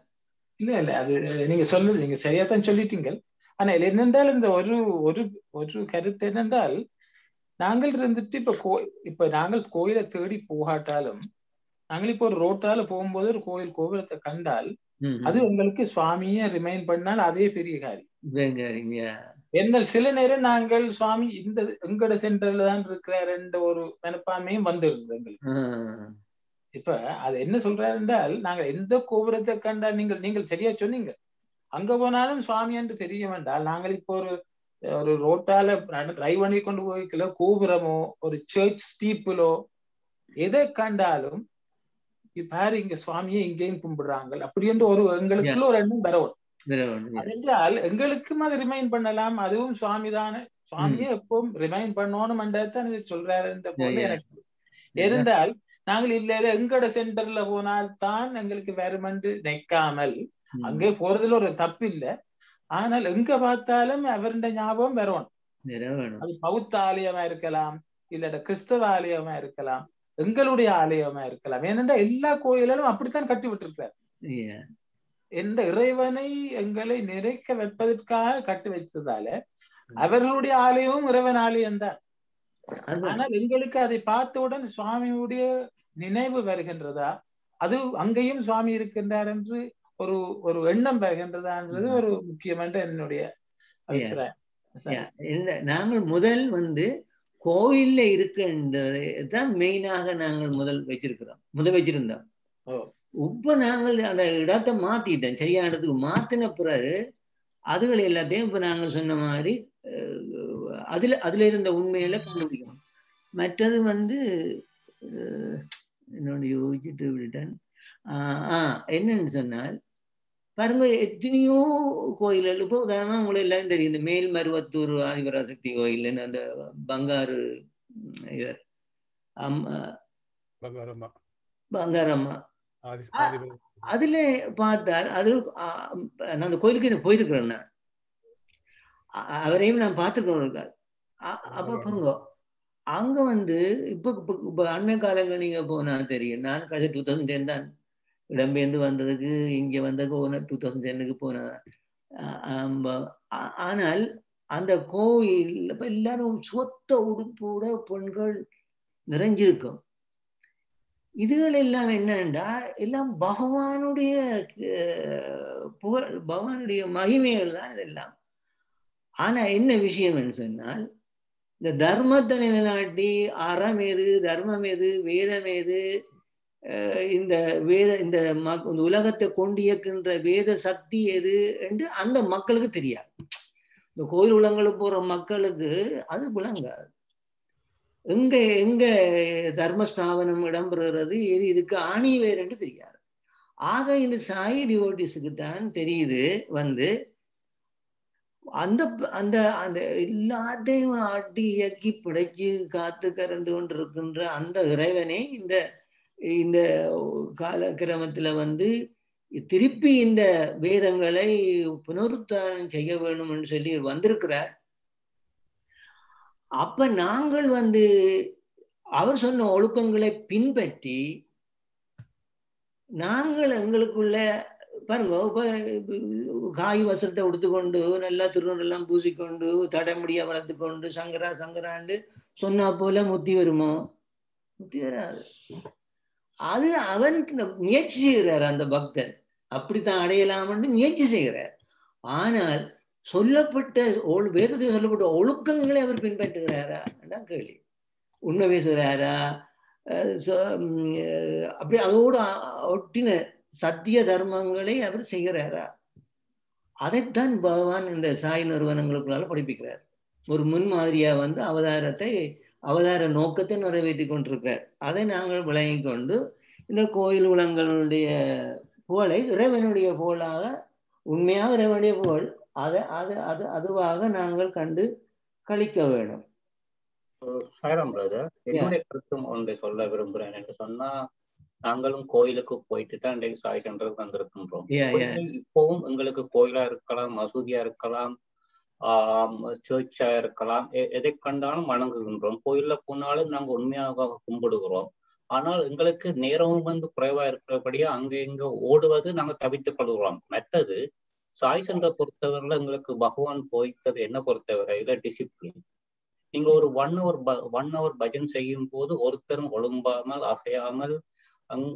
S8: இல்ல இல்ல அது நீங்க சொல்லுது நீங்க சரியா தான் சொல்லிட்டீங்க ஆனா இதுல என்னென்றால் இந்த ஒரு ஒரு ஒரு கருத்து என்னென்றால் நாங்கள் இருந்துட்டு இப்ப கோ இப்ப நாங்கள் கோயிலை தேடி போகாட்டாலும் நாங்கள் இப்போ ஒரு ரோட்டால போகும்போது ஒரு கோயில் கோபுரத்தை கண்டால் அது எங்களுக்கு சுவாமியை ரிமைண்ட் பண்ணால் அதே பெரிய காரியம் என்ன சில நேரம் நாங்கள் சுவாமி இந்த எங்கட சென்டர்ல தான் இருக்கிறாருன்ற ஒரு மனப்பான்மையும் வந்துருது எங்களுக்கு. இப்ப அது என்ன சொல்றாரு என்றால் நாங்க எந்த கோபுரத்தை கண்டால் நீங்கள் நீங்கள் சரியா சொன்னீங்க. அங்க போனாலும் சுவாமி என்று தெரிய வேண்டால் நாங்கள் இப்போ ஒரு ஒரு ரோட்டால டிரைவ் பண்ணி கொண்டு போய்க்கல கோபுரமோ ஒரு சர்ச் ஸ்டீப்பிலோ எதை கண்டாலும் பாரு இங்க சுவாமியை இங்கேயும் கும்பிடுறாங்க. அப்படி என்று ஒரு எங்களுக்குள்ள ஒரு எண்ணம் வரவும் அதென்றால் எங்களுக்கும் அது ரிமைண்ட் பண்ணலாம். அதுவும் சுவாமி தானே சுவாமியை எப்பவும் ரிமைண்ட் பண்ணணும் என்றதான் இது சொல்றாருன்ற போல. எனக்கு இருந்தால் நாங்கள் இல்ல எங்கட சென்டர்ல போனால் தான் எங்களுக்கு வேறுமென்று நிற்காமல் அங்கே போறதுல ஒரு தப்பு இல்ல. ஆனால் எங்க பார்த்தாலும் அவருடைய ஞாபகம் வரணும் அது பௌத்த ஆலயமா இருக்கலாம் இல்ல கிறிஸ்தவ ஆலயமா இருக்கலாம் எங்களுடைய ஆலயமா இருக்கலாம். ஏனென்றா எல்லா கோயிலும் அப்படித்தான் கட்டி விட்டிருக்கிறார். எந்த இறைவனை எங்களை நிறைக்க வைப்பதற்காக கட்டி வைத்ததால அவர்களுடைய ஆலயமும் இறைவன் ஆலயம் தான். ஆனால் எங்களுக்கு அதை பார்த்தவுடன் சுவாமியுடைய நினைவு வருகின்றதா? அது அங்கேயும் சுவாமி இருக்கின்றார் என்று ஒரு ஒரு எண்ணம் வருகின்றதான்றது ஒரு முக்கியமான என்னுடைய அபிப்பிராயம்.
S1: இந்த நாங்கள் முதல் வந்து கோயில்ல இருக்கின்றது தான் மெயினாக நாங்கள் முதல் வச்சிருக்கிறோம். முதல் வச்சிருந்தோம்.
S8: ஓ.
S1: இப்ப நாங்கள் அந்த இடத்தை மாத்திட்டோம் சரியான இடத்துக்கு மாத்தின பிறகு அதுகள் எல்லாத்தையும் இப்ப நாங்கள் சொன்ன மாதிரி அதுல அதுல இருந்த உண்மையில கண்டுபிடிக்கணும். மற்றது வந்து என்னோட யோசிச்சுட்டு விட்டுட்டேன். ஆஹ் என்னன்னு சொன்னால் பாருங்க எத்தனையோ கோயில்கள் இப்போ உதாரணமா உங்களுக்கு எல்லாம் தெரியும் இந்த மேல்மருவத்தூர் ஆதிபராசக்தி கோயில் அந்த பங்காரு இவர். அம்மா
S7: பங்காரம்மா.
S1: அதுல பார்த்தால் அது ஆ, நான் அந்த கோயிலுக்கு எனக்கு போயிருக்கிறேன் அவரையும் நான் பார்த்துருக்கேன் இருக்கார் அப்ப பாருங்க அங்க வந்து இப்ப இப்ப அண்மை காலங்கள் நீங்க போனா தெரியும் நான் கதை டூ தௌசண்ட் டென் தான். இடம்பெயர்ந்து வந்ததுக்கு இங்க வந்ததுக்கு ஒரு டூ தௌசண்ட் டென்னுக்கு போனேன் ஆனால் அந்த கோயில் இப்ப எல்லாரும் சுத்த உடுப்போட பெண்கள் நிறைஞ்சிருக்கும். இதுகள் எல்லாம் என்னண்டா எல்லாம் பகவானுடைய புகழ் பகவானுடைய மகிமைகள் தான் இதெல்லாம். ஆனா என்ன விஷயம் என்று சொன்னால் இந்த தர்மத்தை நிலைநாட்டி அறம் எது தர்மம் எது வேதம் எது அஹ் இந்த வேத இந்த மக் இந்த உலகத்தை கொண்டு இயக்கின்ற வேத சக்தி எது என்று அந்த மக்களுக்கு தெரியாது. இந்த கோயில் உலங்களுக்கு போற மக்களுக்கு அது விளங்காது. எங்க எங்க தர்மஸ்தாபனம் இடம்பெறுகிறது? எது இதுக்கு ஆணி வேறு என்று தெரியாது ஆக இந்த சாய் டிவோட்டிஸுக்கு தான் தெரியுது வந்து அந்த அந்த அந்த எல்லாத்தையும் ஆட்டி இயக்கி பிடைச்சி காத்து கறந்து கொண்டிருக்கின்ற அந்த இறைவனே இந்த இந்த காலக்கிரமத்துல வந்து திருப்பி இந்த வேதங்களை புனருத்தானம் செய்ய வேணும்னு சொல்லி வந்திருக்கிறார். அப்ப நாங்கள் வந்து அவர் சொன்ன ஒழுக்கங்களை பின்பற்றி நாங்கள் எங்களுக்குள்ள பாருங்க இப்ப காய் வசத்தை உடுத்துக்கொண்டு நல்லா திருநூறெல்லாம் பூசிக்கொண்டு தடைமுடியா வளர்த்து கொண்டு சங்கரா சங்கராண்டு சொன்னா போல முத்தி வருமோ? முத்தி வராது. அது அவன் முயற்சி செய்கிறார் அந்த பக்தன். அப்படித்தான் அடையலாம்னு முயற்சி செய்கிறார். ஆனால் சொல்லப்பட்ட வேதத்தில் சொல்லப்பட்ட ஒழுக்கங்களை அவர் பின்பற்றுகிறாரா கேள்வி. உண்மை பேசுகிறாரா? அப்படி அதோடு ஒட்டின சத்திய தர்மங்களை அவர் செய்கிறாரா? அதைத்தான் பகவான் இந்த சாய் நிறுவனங்களுக்குள்ளால படிப்பிக்கிறார். ஒரு முன்மாதிரியா வந்து அவதாரத்தை அவதார நோக்கத்தை நிறைவேற்றி கொண்டிருக்கிறார். அதை நாங்கள் விளங்கி கொண்டு இந்த கோயில் உலங்களுடைய புகழை இறைவனுடைய புகழாக உண்மையாக இறைவனுடைய புகழ் அதை அது அது அதுவாக நாங்கள் கண்டு கழிக்க
S4: சாய்ராம் பிரதர் என்னுடைய கருத்தும் ஒன்றை சொல்ல விரும்புகிறேன் என்று சொன்னா நாங்களும் கோயிலுக்கு போயிட்டு தான் இன்றைக்கு சாய் சென்டருக்கு வந்திருக்கின்றோம். இப்பவும் எங்களுக்கு கோயிலா இருக்கலாம் மசூதியா இருக்கலாம் ஆஹ் சர்ச்சா இருக்கலாம் எதை கண்டாலும் வணங்குகின்றோம். கோயில்ல போனாலும் நாங்க உண்மையாக கும்பிடுகிறோம். ஆனால் எங்களுக்கு நேரமும் வந்து குறைவா இருக்கிறபடியா அங்க இங்க ஓடுவது நாங்க தவித்துக் கொள்கிறோம். மற்றது சாய் சென்டரை பொறுத்தவரையில எங்களுக்கு பகவான் போய்த்தது என்ன பொறுத்தவரையில டிசிப்ளின் நீங்க ஒரு one hour one hour bhajan செய்யும் போது ஒருத்தரும் ஒழும்பாமல் அசையாமல்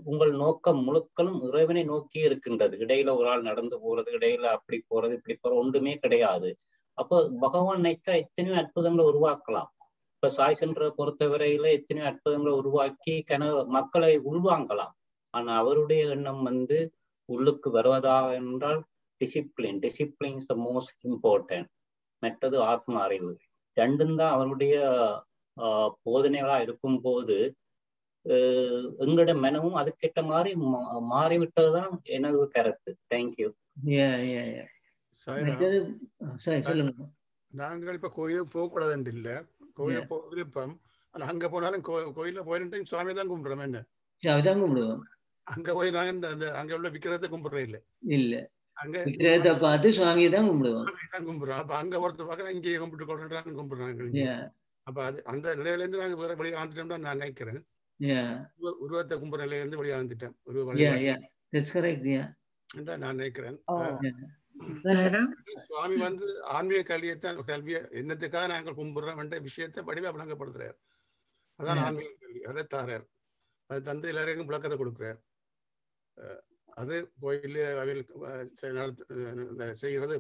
S4: உங்கள் நோக்கம் முழுக்களும் இறைவனை நோக்கியே இருக்கின்றது. இடையில ஒரு ஆள் நடந்து போறது இடையில அப்படி போறது இப்படி போறது ஒன்றுமே கிடையாது. அப்போ பகவான் நினைச்சா எத்தனையோ அற்புதங்களை உருவாக்கலாம். இப்ப சாய் சென்ற பொறுத்தவரையில எத்தனையோ அற்புதங்களை உருவாக்கி கனவு மக்களை உள்வாங்கலாம். ஆனா அவருடைய எண்ணம் வந்து உள்ளுக்கு வருவதா என்றால் discipline discipline is the most important மற்றது ஆத்ம அறிவு ரெண்டும் தான் அவருடைய போதனைகளா இருக்கும் போது எங்களோட மனமும் அதுக்கேற்ற மாதிரி மாறிவிட்டதுதான் எனது கருத்து. தேங்க்யூ
S7: நாங்கள் இப்ப கோயிலுக்கு போக கூடாதுன்னு இல்ல கோயில போக விருப்பம். ஆனா அங்க போனாலும் கோயில போயிட்டு சுவாமி தான் கும்பிடுறோம் என்ன?
S1: கும்பிடுவோம்.
S7: அங்க போய் நாங்க அங்க உள்ள விக்கிரத்தை கும்பிடுறோம் இல்ல?
S1: இல்ல.
S7: அங்க
S1: விக்கிரகத்தை பார்த்து சுவாமியை தான் கும்பிடுவோம்
S7: தான் கும்பிடுறோம் அப்ப அங்க ஒருத்தர் பார்க்க இங்கேயே கும்பிட்டு கும்பிடுறாங்க அப்ப அது அந்த நிலையில இருந்து நாங்க வேற வெளியே வந்துட்டோம்னா நான் நினைக்கிறேன். உருவத்தை கும்பிடுற நிலையில இருந்து வெளியே வந்துட்டேன் உருவ நான் நினைக்கிறேன். சுவாமி வந்து ஆன்மீக கல்வியைத்தான் கல்வியை என்னத்துக்காக நாங்கள் கும்பிடுறோம் என்ற விஷயத்தை வடிவா விளங்கப்படுத்துறாரு. அதான் ஆன்மீக கல்வி. அதை தாரார். அது தந்து எல்லாருக்கும் விளக்கத்தை கொடுக்குறார். அது கோயில் அவையில் செய்கிறது.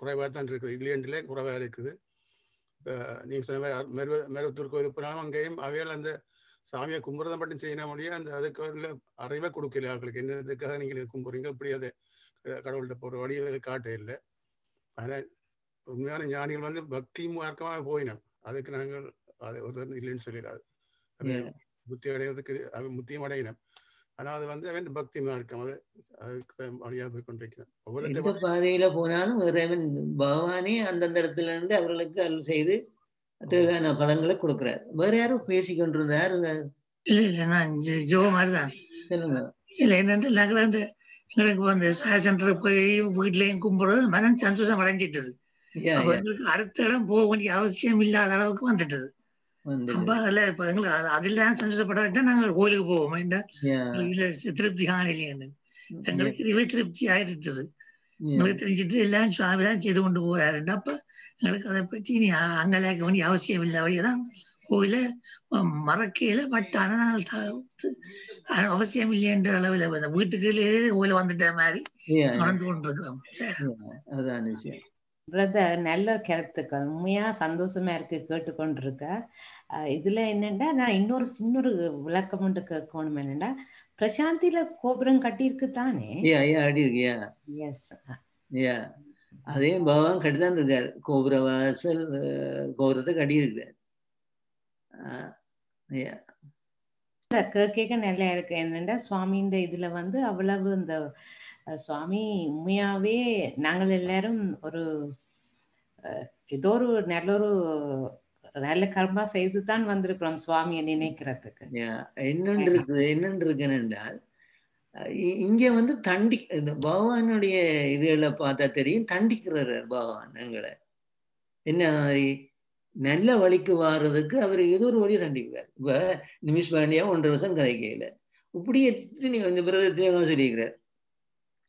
S7: குறைவாக தான் இருக்குது. இல்லையன்றிலே குறைவாக இருக்குது. நீங்க சொன்ன மாதிரி மெருவ மெருவத்தூர் கோயில் போனாலும் அங்கேயும் அவையில் அந்த சாமியை கும்பிட்றதை மட்டும் செய்ய முடியும் அந்த அதுக்கு அறிவை கொடுக்கல அவர்களுக்கு. என்னதுக்காக நீங்கள் கும்பிட்றீங்க இப்படி அதை கடவுள்கிட்ட போகிற வழியை காட்ட இல்லை. ஆனால் உண்மையான ஞானிகள் வந்து பக்தி மார்க்கமாக போயினோம் அதுக்கு நாங்கள் அதை ஒரு இல்லைன்னு சொல்லிடாது புத்தி அடைவதற்கு முத்தியும் அடையினோம் ஆனால் அது வந்து அவன் பக்தி மார்க்கம் அது அதுக்கு வழியாக போய் கொண்டிருக்கிறேன்.
S1: எந்த பாதையில போனாலும் இறைவன் பகவானே அந்தந்த இடத்துல இருந்து அவர்களுக்கு அருள் செய்து தேவையான பதங்களை கொடுக்கிறார். வேற யாரும் பேசி கொண்டிருந்தார்
S10: இல்ல இல்ல நான் ஜோ மாதிரிதான்.
S1: சொல்லுங்க.
S10: இல்ல என்னன்னு நாங்கள் வந்து எங்களுக்கு வந்து சாய சென்டருக்கு போய் வீட்லயும் கும்பிடுறது மனம் சந்தோஷம் அடைஞ்சிட்டது. எங்களுக்கு அடுத்த இடம் போக வேண்டிய அவசியம் இல்லாத அளவுக்கு வந்துட்டது. இப்ப எங்களுக்கு அதுல சந்தோஷப்படாட்டா நாங்கள் கோயிலுக்கு போவோம். இதுல திருப்தி காணலைன்னு எங்களுக்கு இதுவே திருப்தி ஆயிருந்தது. எங்களுக்கு தெரிஞ்சுட்டு எல்லாம் சுவாமி தான் செய்து கொண்டு போறாரு. அப்ப? எங்களுக்கு அதை பற்றி நீ அங்கலாக்க வேண்டிய அவசியம் இல்லை. வழியதான் கோயில மறக்கையில பட் ஆனால் அவசியம் இல்லை என்ற அளவில் இந்த வீட்டுக்குள்ளே கோயில வந்துட்ட மாதிரி நடந்து கொண்டிருக்கிறோம்.
S1: அதான் விஷயம்.
S3: பிரதர் நல்ல கருத்துக்கள். உண்மையா சந்தோஷமா இருக்கு கேட்டுக்கொண்டிருக்க. இதுல என்னண்டா நான் இன்னொரு சின்னொரு விளக்கம் ஒன்று கேட்கணும். என்னண்டா பிரசாந்தில கோபுரம் கட்டியிருக்கு தானே? எஸ்
S1: ஐயா அதே பகவான் கட்டிதான் இருக்காரு. கோபுர வாசல் கோபுரத்தை கட்டி இருக்காரு ஐயா
S3: கேட்க நல்லா இருக்கு. என்னண்டா சுவாமின்ற இதுல வந்து அவ்வளவு இந்த சுவாமி உண்மையாவே நாங்கள் எல்லாரும் ஒரு ஏதோ ஒரு நல்ல ஒரு நல்ல கர்மா செய்து தான் வந்திருக்கிறோம் சுவாமியை நினைக்கிறதுக்கு.
S1: ஐயா, இருக்கு இருக்குது என்னொன்று இருக்குன்னு என்றால் இ- இங்க வந்து தண்டி இந்த பகவானுடைய இதுகளை பார்த்தா தெரியும் தண்டிக்கிறாரு பகவான் எங்களை. என்ன மாதிரி நல்ல வழிக்கு வாரதுக்கு அவர் ஏதோ ஒரு வழியை தண்டிக்கிறார். இப்ப நிமிஷ் பாண்டியா ஒன்றரை வருஷம் கதைக்கையில இப்படி எத்தனை இந்த பிறகு எத்தனையோ சொல்லியிருக்கிறார்.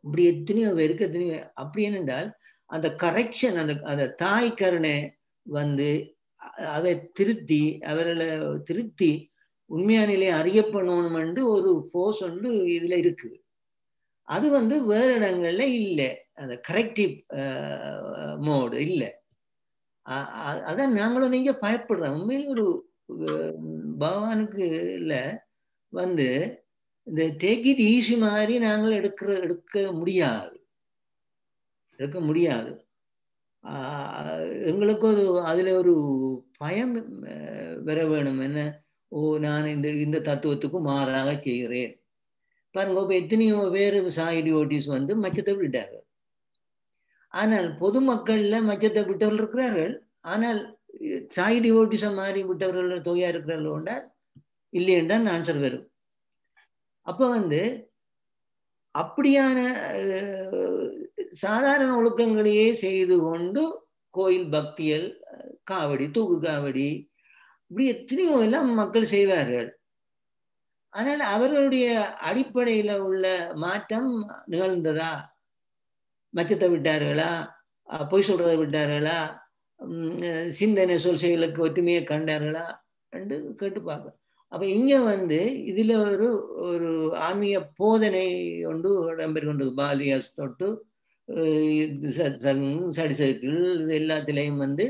S1: இப்படி எத்தனையோ பேருக்கு எத்தனையோ அப்படி என்னென்றால் அந்த கரெக்ஷன் அந்த அந்த தாய் கருணை வந்து அதை திருத்தி அவர்களை திருத்தி உண்மையான நிலையை அறியப்படணும் என்று ஒரு ஃபோர்ஸ் ஒன்று இதுல இருக்குது அது வந்து வேறு இடங்கள்ல இல்லை. அந்த கரெக்டிவ் மோடு இல்லை. அதான் நாங்களும் நீங்க பயப்படுறோம். உண்மையில் ஒரு பகவானுக்கு இல்லை. வந்து இந்த டேக் இட் ஈஸி மாதிரி நாங்கள் எடுக்கிற எடுக்க முடியாது. எடுக்க முடியாது. எங்களுக்கும் எங்களுக்கு ஒரு அதில் ஒரு பயம் வர வேணும். என்ன? ஓ நான் இந்த இந்த தத்துவத்துக்கு மாறாக செய்கிறேன். பாருங்க இப்போ எத்தனையோ பேர் சாய் டிவோட்டிஸ் வந்து மச்சத்தை விட்டார்கள் ஆனால் பொதுமக்கள்ல மச்சத்தை விட்டவர்கள் இருக்கிறார்கள். ஆனால் சாய் டிவோட்டிஸை மாறி விட்டவர்கள் தொகையா இருக்கிறார்கள் உண்டா இல்லைன்னு தான் ஆன்சர் வரும் அப்ப வந்து அப்படியான சாதாரண ஒழுக்கங்களையே செய்து கொண்டு கோயில் பக்தியல் காவடி தூக்கு காவடி இப்படி எத்தனையோ எல்லாம் மக்கள் செய்வார்கள். ஆனால் அவர்களுடைய அடிப்படையில உள்ள மாற்றம் நிகழ்ந்ததா? மச்சத்தை விட்டார்களா? பொய் சொல்றதை விட்டார்களா? உம் சிந்தனை சொல் செயலுக்கு ஒற்றுமையை கண்டார்களா? என்று கேட்டு பார்ப்பேன் அப்ப இங்க வந்து இதுல ஒரு ஒரு ஆன்மீக போதனை ஒன்று இடம்பெறுகின்றது. பாலியாஸ் தொட்டு சடிசைக்கிள் இது எல்லாத்திலையும் வந்து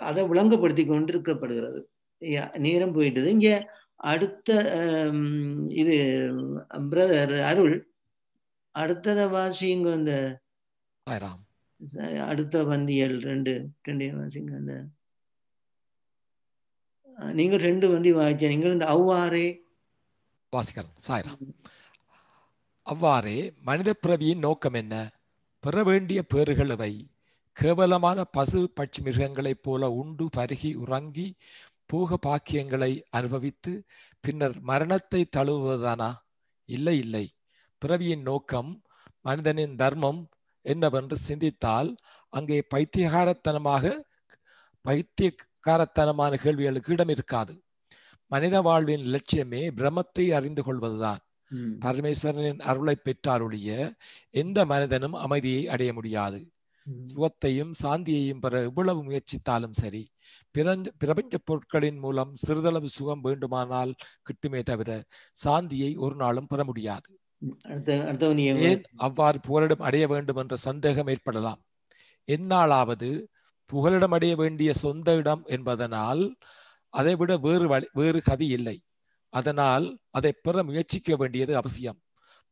S1: அதை விளங்கப்படுத்தி கொண்டு இருக்கப்படுகிறது யா- நேரம் போயிட்டது. இங்க அடுத்த இது பிரதர் அருள் அடுத்தத வாசிங்க அந்த அடுத்த வந்தியல் ரெண்டு ரெண்டையும் வாசிங்க அந்த அஹ், நீங்க ரெண்டு வண்டி வாசிச்ச நீங்கள் இந்த அவ்வாறே.
S2: வாசிக்கிறேன் சாய்ராம் அவ்வாறே மனித பிறவியின் நோக்கம் என்ன? பெற வேண்டிய பேறுகள் இவை கேவலமான பசு பட்சி மிருகங்களைப் போல உண்டு பருகி உறங்கி பூக பாக்கியங்களை அனுபவித்து பின்னர் மரணத்தை தழுவுவதானா இல்லை இல்லை. பிறவியின் நோக்கம் மனிதனின் தர்மம் என்னவென்று சிந்தித்தால் அங்கே பைத்தியகாரத்தனமாக பைத்தியகாரத்தனமான கேள்விகளுக்கு இடம் இருக்காது. மனித வாழ்வின் லட்சியமே பிரம்மத்தை அறிந்து கொள்வதுதான். பரமேஸ்வரனின் அருளை பெற்றாருடைய எந்த மனிதனும் அமைதியை அடைய முடியாது. சுகத்தையும் சாந்தியையும் பெற எவ்வளவு முயற்சித்தாலும் சரி பிரஞ்ச பிரபஞ்ச பொருட்களின் மூலம் சிறிதளவு சுகம் வேண்டுமானால் கிட்டுமே தவிர சாந்தியை ஒரு நாளும் பெற முடியாது. ஏன் அவ்வாறு புகலிடம் அடைய வேண்டும் என்ற சந்தேகம் ஏற்படலாம். எந்நாளாவது புகலிடம் அடைய வேண்டிய சொந்த இடம் என்பதனால் அதைவிட வேறு வழி வேறு கதி இல்லை. அதனால் அதை பெற முயற்சிக்க வேண்டியது அவசியம்.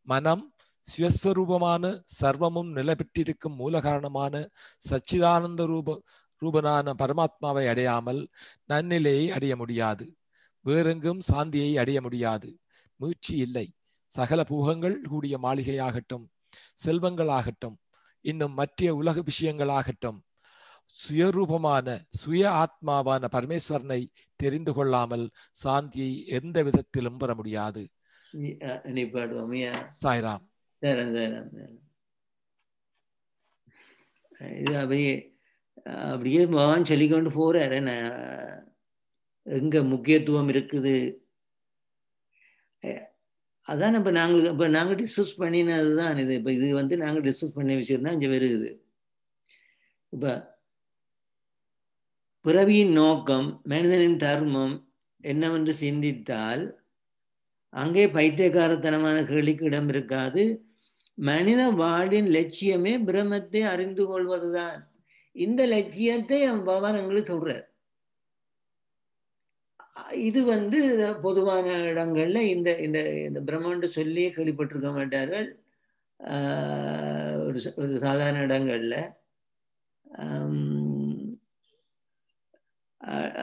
S2: மனம் சுயஸ்வரூபமான சர்வமும் நிலப்பெற்றிருக்கும் மூலகாரணமான மூல காரணமான சச்சிதானந்த ரூப ரூபனான பரமாத்மாவை அடையாமல் நன்னிலையை அடைய முடியாது. வேறெங்கும் சாந்தியை அடைய முடியாது. மீழ்ச்சி இல்லை. சகல பூகங்கள் கூடிய மாளிகையாகட்டும் செல்வங்களாகட்டும் இன்னும் மற்ற உலக விஷயங்களாகட்டும் சுயரூபமான சுய ஆத்மாவான பரமேஸ்வரனை தெரிந்து கொள்ளாமல் சாந்தியை எந்த விதத்திலும் பெற முடியாது. சாய்ராம்.
S1: இது அப்படியே அப்படியே பகவான் சொல்லிக்கொண்டு போறாரு. என்ன எங்க முக்கியத்துவம் இருக்குது? அதான் இப்ப நாங்கள் இப்ப நாங்க டிஸ்கஸ் பண்ணினதுதான் இது. இப்ப இது வந்து நாங்க டிஸ்கஸ் பண்ண விஷயம் தான் இங்க வருகுது. இப்ப பிறவியின் நோக்கம் மனிதனின் தர்மம் என்னவென்று சிந்தித்தால் அங்கே பைத்தியக்காரத்தனமான கேள்விக்கு இடம் இருக்காது. மனித வாழ்வின் லட்சியமே பிரம்மத்தை அறிந்து கொள்வதுதான். இந்த லட்சியத்தை பகவான் எங்களுக்கு சொல்றார். இது வந்து பொதுவான இடங்கள்ல இந்த இந்த இந்த பிரம்மாண்ட சொல்லியே கேள்விப்பட்டிருக்க மாட்டார்கள். ஒரு ஒரு சாதாரண இடங்கள்ல.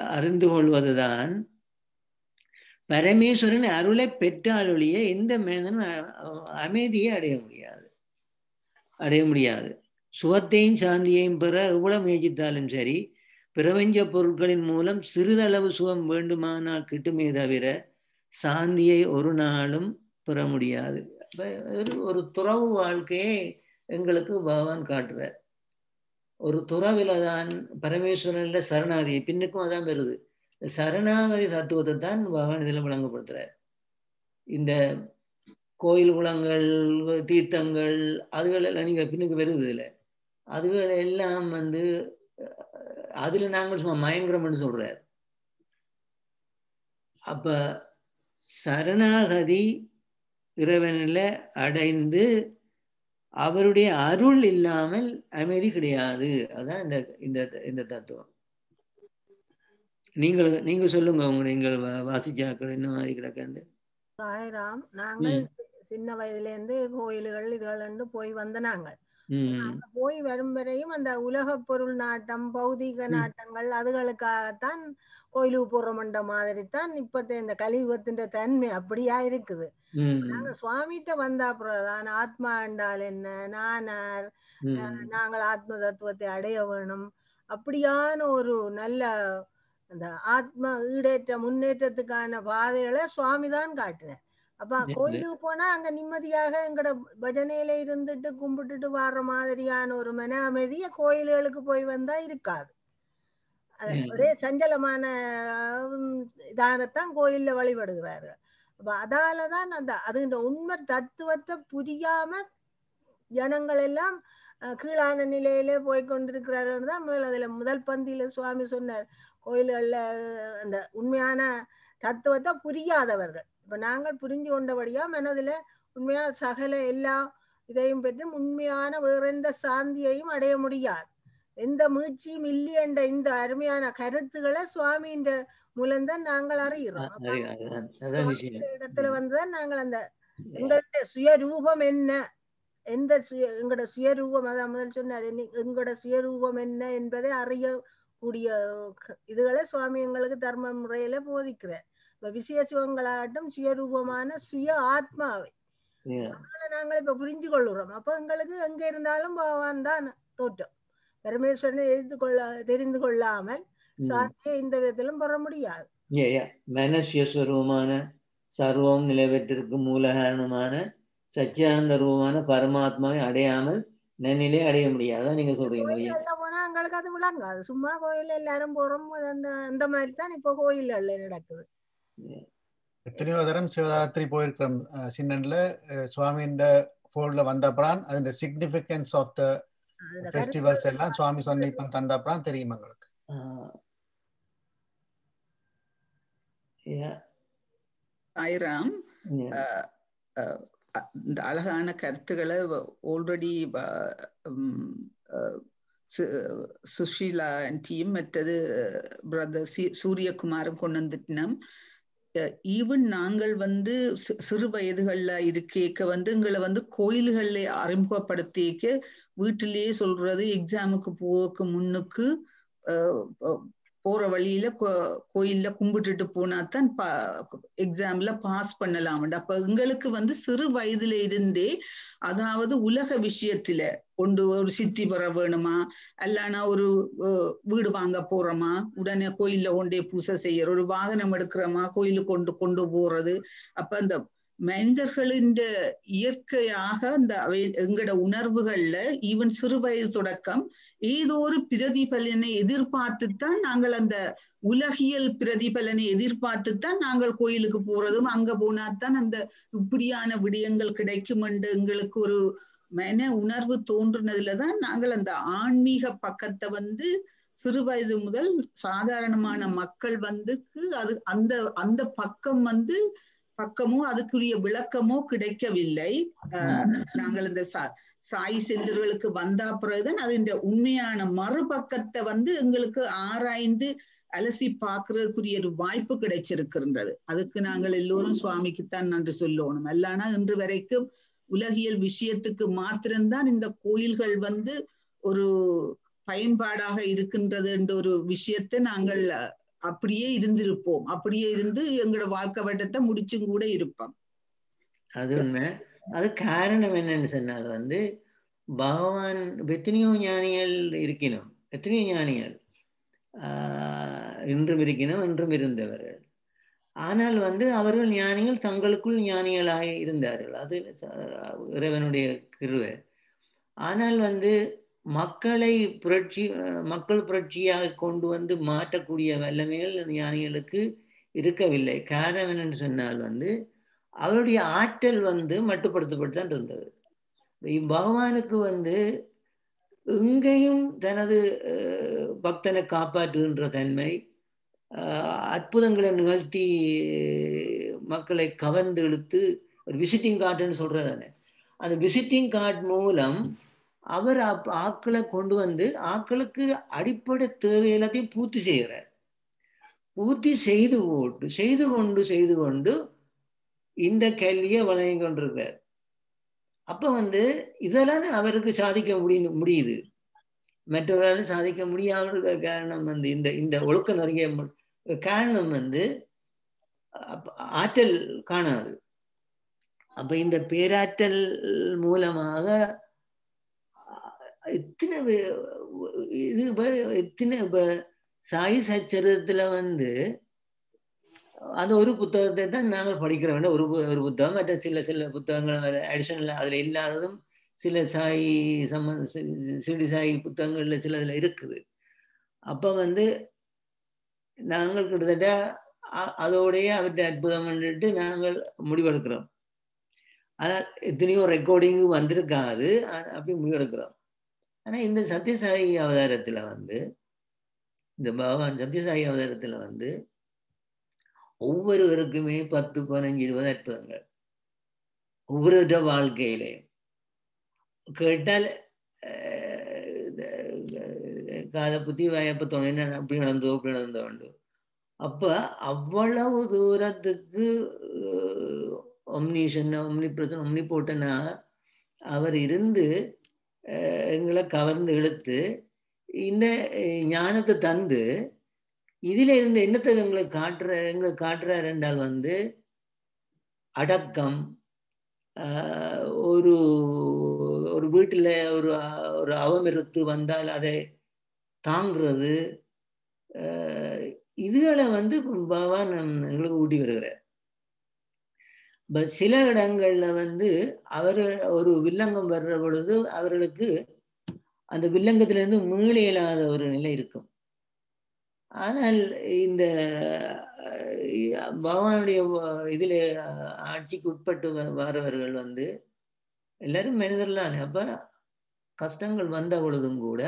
S1: அறிந்து கொள்வதுதான் பரமேஸ்வரன் அருளை பெற்றாலொழிய எந்த மேதனும் அமைதியை அடைய முடியாது. அடைய முடியாது. சுகத்தையும் சாந்தியையும் பெற எவ்வளவு முயற்சித்தாலும் சரி பிரபஞ்ச பொருட்களின் மூலம் சிறிதளவு சுகம் வேண்டுமானால் கிட்டுமே தவிர சாந்தியை ஒரு நாளும் பெற முடியாது. ஒரு துறவு வாழ்க்கையை எங்களுக்கு பகவான் காட்டுறார். ஒரு துறவில தான் பரமேஸ்வரன்ல சரணாகதி பின்னுக்கும் அதான் வருது சரணாகதி தத்துவத்தை தான் பகவான் இதில் விளங்கப்படுத்துறார். இந்த கோயில் குளங்கள் தீர்த்தங்கள் அதுகள் எல்லாம் நீங்கள் பின்னுக்கு வருது இல்லை அதுகள் எல்லாம் வந்து அதில் நாங்கள் சும்மா மயங்கரம்னு சொல்கிறார் அப்போ சரணாகதி இறைவனில் அடைந்து அவருடைய அருள் இல்லாமல் அமைதி கிடையாது. அதான் இந்த இந்த இந்த தத்துவம். நீங்கள் நீங்க சொல்லுங்க உங்க நீங்கள் வாசிச்சாக்கள் என்ன மாதிரி கிடக்காந்து
S11: சாய்ராம் நாங்கள் சின்ன வயதுல இருந்து கோயில்கள் இதுகள் போய் வந்த நாங்கள். போய் வரும் வரையும் அந்த உலக பொருள் நாட்டம் பௌதீக நாட்டங்கள் அதுகளுக்காகத்தான் கோயிலுக்கு போறோம்ன்ற மாதிரி தான் இப்பத்த இந்த கலியுகத்தின் தன்மை அப்படியா இருக்குது. நாங்க சுவாமிகிட்ட வந்த அப்புறம் தான் ஆத்மா என்றால் என்ன? நானார் நாங்கள் ஆத்ம தத்துவத்தை அடைய வேணும். அப்படியான ஒரு நல்ல அந்த ஆத்ம ஈடேற்ற முன்னேற்றத்துக்கான பாதைகளை சுவாமி தான் காட்டினார். அப்ப கோயிலுக்கு போனா அங்க நிம்மதியாக எங்கட பஜனையில இருந்துட்டு கும்பிட்டுட்டு வர்ற மாதிரியான ஒரு மன அமைதிய கோயில்களுக்கு போய் வந்தா இருக்காது. ஒரே சஞ்சலமான இதாகத்தான் கோயில்ல வழிபடுகிறார்கள். அப்ப அதாலதான் அந்த அது இந்த உண்மை தத்துவத்தை புரியாம ஜனங்கள் எல்லாம் கீழான நிலையிலே போய் கொண்டிருக்கிறார்கள் தான் முதல் அதுல முதல் பந்தியில சுவாமி சொன்னார். கோயில்கள்ல அந்த உண்மையான தத்துவத்தை புரியாதவர்கள். இப்ப நாங்கள் புரிஞ்சு கொண்டபடியா மனதுல உண்மையா சகல எல்லா இதையும் பெற்று உண்மையான வேற எந்த சாந்தியையும் அடைய முடியாது. எந்த முயற்சியும் இல்லையென்ற இந்த அருமையான கருத்துக்களை சுவாமியின் மூலம்தான் நாங்கள் அறிகிறோம். இடத்துல வந்துதான் நாங்கள் அந்த எங்களுடைய சுயரூபம் என்ன? எந்த சுய எங்களோட சுயரூபம் அதான் முதல் சொன்னார் எங்களோட சுயரூபம் என்ன என்பதை அறியக்கூடிய இதுகளை சுவாமி எங்களுக்கு தர்ம முறையில போதிக்கிறார். இப்ப விசேஷங்களாகட்டும் சுயரூபமான சுய ஆத்மாவை. அதனால நாங்கள் இப்ப புரிஞ்சு கொள்ளுறோம் அப்ப எங்களுக்கு எங்க இருந்தாலும் பகவான் தான் தோற்றம். பரமேஸ்வரனை எதிர்த்து கொள்ள தெரிந்து கொள்ளாமல் சாத்திய இந்த விதத்திலும் பெற முடியாது.
S1: மனசுவரூபமான சர்வம் நிலைபெற்றிருக்கும் மூலகாரணமான சச்சியானந்த ரூபமான பரமாத்மாவை அடையாமல் நன்னிலே அடைய முடியாது. நீங்க சொல்றீங்க
S11: போனா எங்களுக்கு அது விளங்காது. சும்மா கோயில் எல்லாரும் போறோம். அந்த மாதிரி தான் இப்போ கோயில்கள்ல நடக்குது.
S5: எத்தனையோ தரம் சிவராத்திரி போயிருக்கிறோம். சின்னன்ல சுவாமியின் போல்ல வந்த அப்புறம் அதோட சிக்னிபிகன்ஸ் ஆஃப் த ஃபெஸ்டிவல்ஸ் எல்லாம் சுவாமி சொன்ன இப்ப தந்த அப்புறம் தெரியும் எங்களுக்கு
S9: சாய்ராம் இந்த அழகான கருத்துக்களை ஆல்ரெடி சுஷீலா டீம் மற்றது பிரதர் சூரியகுமாரும் கொண்டு வந்துட்டினோம் ஈவன் நாங்கள் வந்து சிறு வயதுகள்ல இருக்கேக்க வந்து எங்களை வந்து கோயில்கள்ல அறிமுகப்படுத்திக்க வீட்டிலேயே சொல்றது எக்ஸாமுக்கு போவதுக்கு முன்னுக்கு போற வழியில கோயில்ல கும்பிட்டுட்டு போனா தான் எக்ஸாம்ல பாஸ் பண்ணலாம் அப்ப எங்களுக்கு வந்து சிறு வயதுல இருந்தே அதாவது உலக விஷயத்துல கொண்டு ஒரு சித்தி பெற வேணுமா? அல்லனா ஒரு வீடு வாங்க போறோமா? உடனே கோயில்ல கொண்டே பூசை செய்யற ஒரு வாகனம் எடுக்கிறோமா? கோயிலுக்கு கொண்டு கொண்டு போறது. அப்ப அந்த மனிதர்களின் இயற்கையாக அந்த எங்கட உணர்வுகள்ல ஈவன் சிறு வயது தொடக்கம் ஏதோ ஒரு பிரதிபலனை எதிர்பார்த்துத்தான் நாங்கள் அந்த உலகியல் பிரதிபலனை எதிர்பார்த்துத்தான் நாங்கள் கோயிலுக்கு போறதும் அங்க போனாத்தான் அந்த இப்படியான விடயங்கள் கிடைக்கும் என்று எங்களுக்கு ஒரு மன உணர்வு தோன்றுனதுலதான் நாங்கள் அந்த ஆன்மீக பக்கத்தை வந்து சிறு வயது முதல் சாதாரணமான மக்கள் வந்து அது அந்த அந்த பக்கம் வந்து பக்கமோ அதுக்குரிய விளக்கமோ கிடைக்கவில்லை. நாங்கள் இந்த சாய் செந்தர்களுக்கு வந்தா பிறகுதான் அதன் உண்மையான மறுபக்கத்தை வந்து எங்களுக்கு ஆராய்ந்து அலசி பார்க்கறதுக்குரிய ஒரு வாய்ப்பு கிடைச்சிருக்கின்றது. அதுக்கு நாங்கள் எல்லோரும் சுவாமிக்குத்தான் நன்றி சொல்லணும். அல்லானா இன்று வரைக்கும் உலகியல் விஷயத்துக்கு மாத்திரம்தான் இந்த கோயில்கள் வந்து ஒரு பயன்பாடாக இருக்கின்றது என்ற ஒரு விஷயத்தை நாங்கள் அப்படியே இருந்திருப்போம். அப்படியே இருந்து எங்களோட வாழ்க்கை வட்டத்தை முடிச்சும் கூட இருப்போம்.
S1: அது உண்மை. அது காரணம் என்னன்னு சொன்னால் வந்து பகவான் எத்தனையோ ஞானிகள் இருக்கணும் எத்தனையோ ஞானிகள் இன்றும் இருக்கணும் என்றும் இருந்தவர். ஆனால் வந்து அவர்கள் ஞானிகள் தங்களுக்குள் ஞானிகளாக இருந்தார்கள். அது இறைவனுடைய கிருவை. ஆனால் வந்து மக்களை புரட்சி மக்கள் புரட்சியாக கொண்டு வந்து மாற்றக்கூடிய வல்லமைகள் ஞானிகளுக்கு இருக்கவில்லை. காரணம் என்னன்னு சொன்னால் வந்து அவருடைய ஆற்றல் வந்து மட்டுப்படுத்தப்பட்டு தான் இருந்தது. பகவானுக்கு வந்து எங்கேயும் தனது பக்தனை காப்பாற்றுகின்ற தன்மை அற்புதங்களை நிகழ்த்தி மக்களை கவர்ந்து இழுத்து ஒரு விசிட்டிங் கார்டுன்னு சொல்றதானே அந்த விசிட்டிங் கார்டு மூலம் அவர் ஆக்களை கொண்டு வந்து ஆக்களுக்கு அடிப்படை தேவை எல்லாத்தையும் பூர்த்தி செய்கிறார். பூர்த்தி செய்து போட்டு செய்து கொண்டு செய்து கொண்டு இந்த கேள்வியை வழங்கி கொண்டிருக்கார் அப்போ வந்து இதெல்லாம் அவருக்கு சாதிக்க முடிய முடியுது. மற்றவர்களால் சாதிக்க முடியாமல் காரணம் வந்து இந்த இந்த ஒழுக்க நிறைய காரணம் வந்து ஆற்றல் காணாது. அப்ப இந்த பேராற்றல் மூலமாக எத்தனை இது எத்தனை சாய் சச்சரத்துல வந்து அந்த ஒரு புத்தகத்தை தான் நாங்கள் படிக்கிற வேண்டிய ஒரு ஒரு புத்தகம் மற்ற சில சில புத்தகங்கள் அடிஷனல் அதில் இல்லாததும் சில சாய் சம்பந்த சிடி சாய் புத்தகங்கள்ல சில இதில் இருக்குது. அப்போ வந்து நாங்கள் கிட்டத்தட்ட அதோடைய அவற்றை அற்புதம் பண்ணிட்டு நாங்கள் முடிவெடுக்கிறோம். ஆனால் எத்தனையோ ரெக்கார்டிங் வந்திருக்காது அப்படி முடிவெடுக்கிறோம். ஆனால் இந்த சத்யசாயி அவதாரத்தில் வந்து இந்த பகவான் சத்யசாயி அவதாரத்தில் வந்து ஒவ்வொருவருக்குமே பத்து பதினஞ்சு இருபது அற்புதங்கள். ஒவ்வொருட வாழ்க்கையிலையும் கேட்டால் காதை புத்தி வயப்ப தோணு அப்படி நடந்தோ அப்படி நடந்தோண்டு அப்ப அவ்வளவு தூரத்துக்கு ஒம்னிஷன் ஒம்னி பிரதன் ஒம்னி போட்டனா அவர் இருந்து எங்களை கவர்ந்து இழுத்து இந்த ஞானத்தை தந்து இதுல இருந்து என்னத்தை எங்களுக்கு காட்டுற எங்களுக்கு காட்டுறாரு என்றால் வந்து அடக்கம் ஒரு ஒரு வீட்டில் ஒரு ஒரு அவமிருத்து வந்தால் அதை தாங்கிறது இதுகளை வந்து பகவான் எங்களுக்கு ஊட்டி வருகிறார். சில இடங்கள்ல வந்து அவர் ஒரு வில்லங்கம் வர்ற பொழுது அவர்களுக்கு அந்த வில்லங்கத்திலிருந்து மீள இயலாத ஒரு நிலை இருக்கும். ஆனால் இந்த பகவானுடைய இதில் ஆட்சிக்கு உட்பட்டு வரவர்கள் வந்து எல்லாரும் மனிதர்லாம் அப்போ கஷ்டங்கள் வந்த பொழுதும் கூட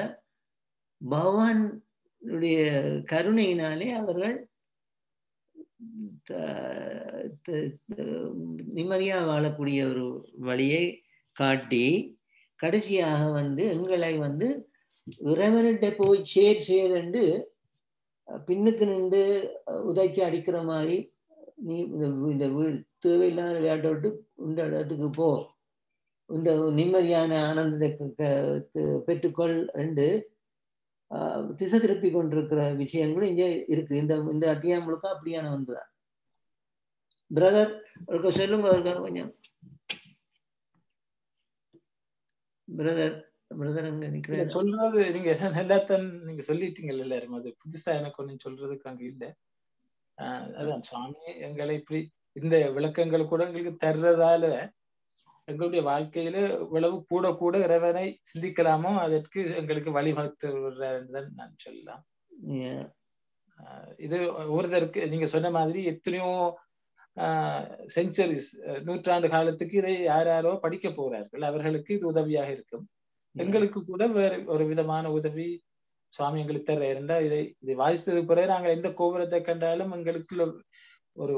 S1: பகவானுடைய கருணையினாலே அவர்கள் நிம்மதியாக வாழக்கூடிய ஒரு வழியை காட்டி கடைசியாக வந்து எங்களை வந்து இறைவன்கிட்ட போய் சேர் சேர் என்று பின்னுக்கு நின்று உதைச்சி அடிக்கிற மாதிரி நீ இந்த தேவையில்லாத விளையாட்டை விட்டு இந்த இடத்துக்கு போ. இந்த நிம்மதியான ஆனந்தத்தை பெற்றுக்கொள் என்று திசை திருப்பி கொண்டிருக்கிற விஷயங்களும் இங்கே இருக்கு. இந்த இந்த அத்தியாயம் முழுக்க அப்படியான ஒன்றுதான் பிரதர் சொல்லுங்க கொஞ்சம். பிரதர் பிரதர் அங்க நிக்கிறேன்
S8: சொல்றது நீங்க எல்லாத்தையும் நீங்க சொல்லிட்டீங்கல்ல எல்லாரும். அது புதுசா எனக்கு ஒன்னும் சொல்றதுக்கு அங்க இல்ல. அதான் சுவாமி எங்களை இப்படி இந்த விளக்கங்கள் கூட எங்களுக்கு தர்றதால எங்களுடைய வாழ்க்கையில இவ்வளவு கூட கூட இறைவனை சிந்திக்கலாமோ அதற்கு எங்களுக்கு வழிவகுத்து விடுறாருன்னு நான் சொல்லலாம். இது ஒருத்தருக்கு நீங்க சொன்ன மாதிரி எத்தனையோ செஞ்சுரிஸ் நூற்றாண்டு காலத்துக்கு இதை யார் யாரோ படிக்க போகிறார்கள். அவர்களுக்கு இது உதவியாக இருக்கும். எங்களுக்கு கூட வேற ஒரு விதமான உதவி சுவாமி எங்களுக்கு தர இருந்தா இதை இதை வாசித்தது பிறகு நாங்கள் எந்த கோபுரத்தை கண்டாலும் எங்களுக்குள்ள ஒரு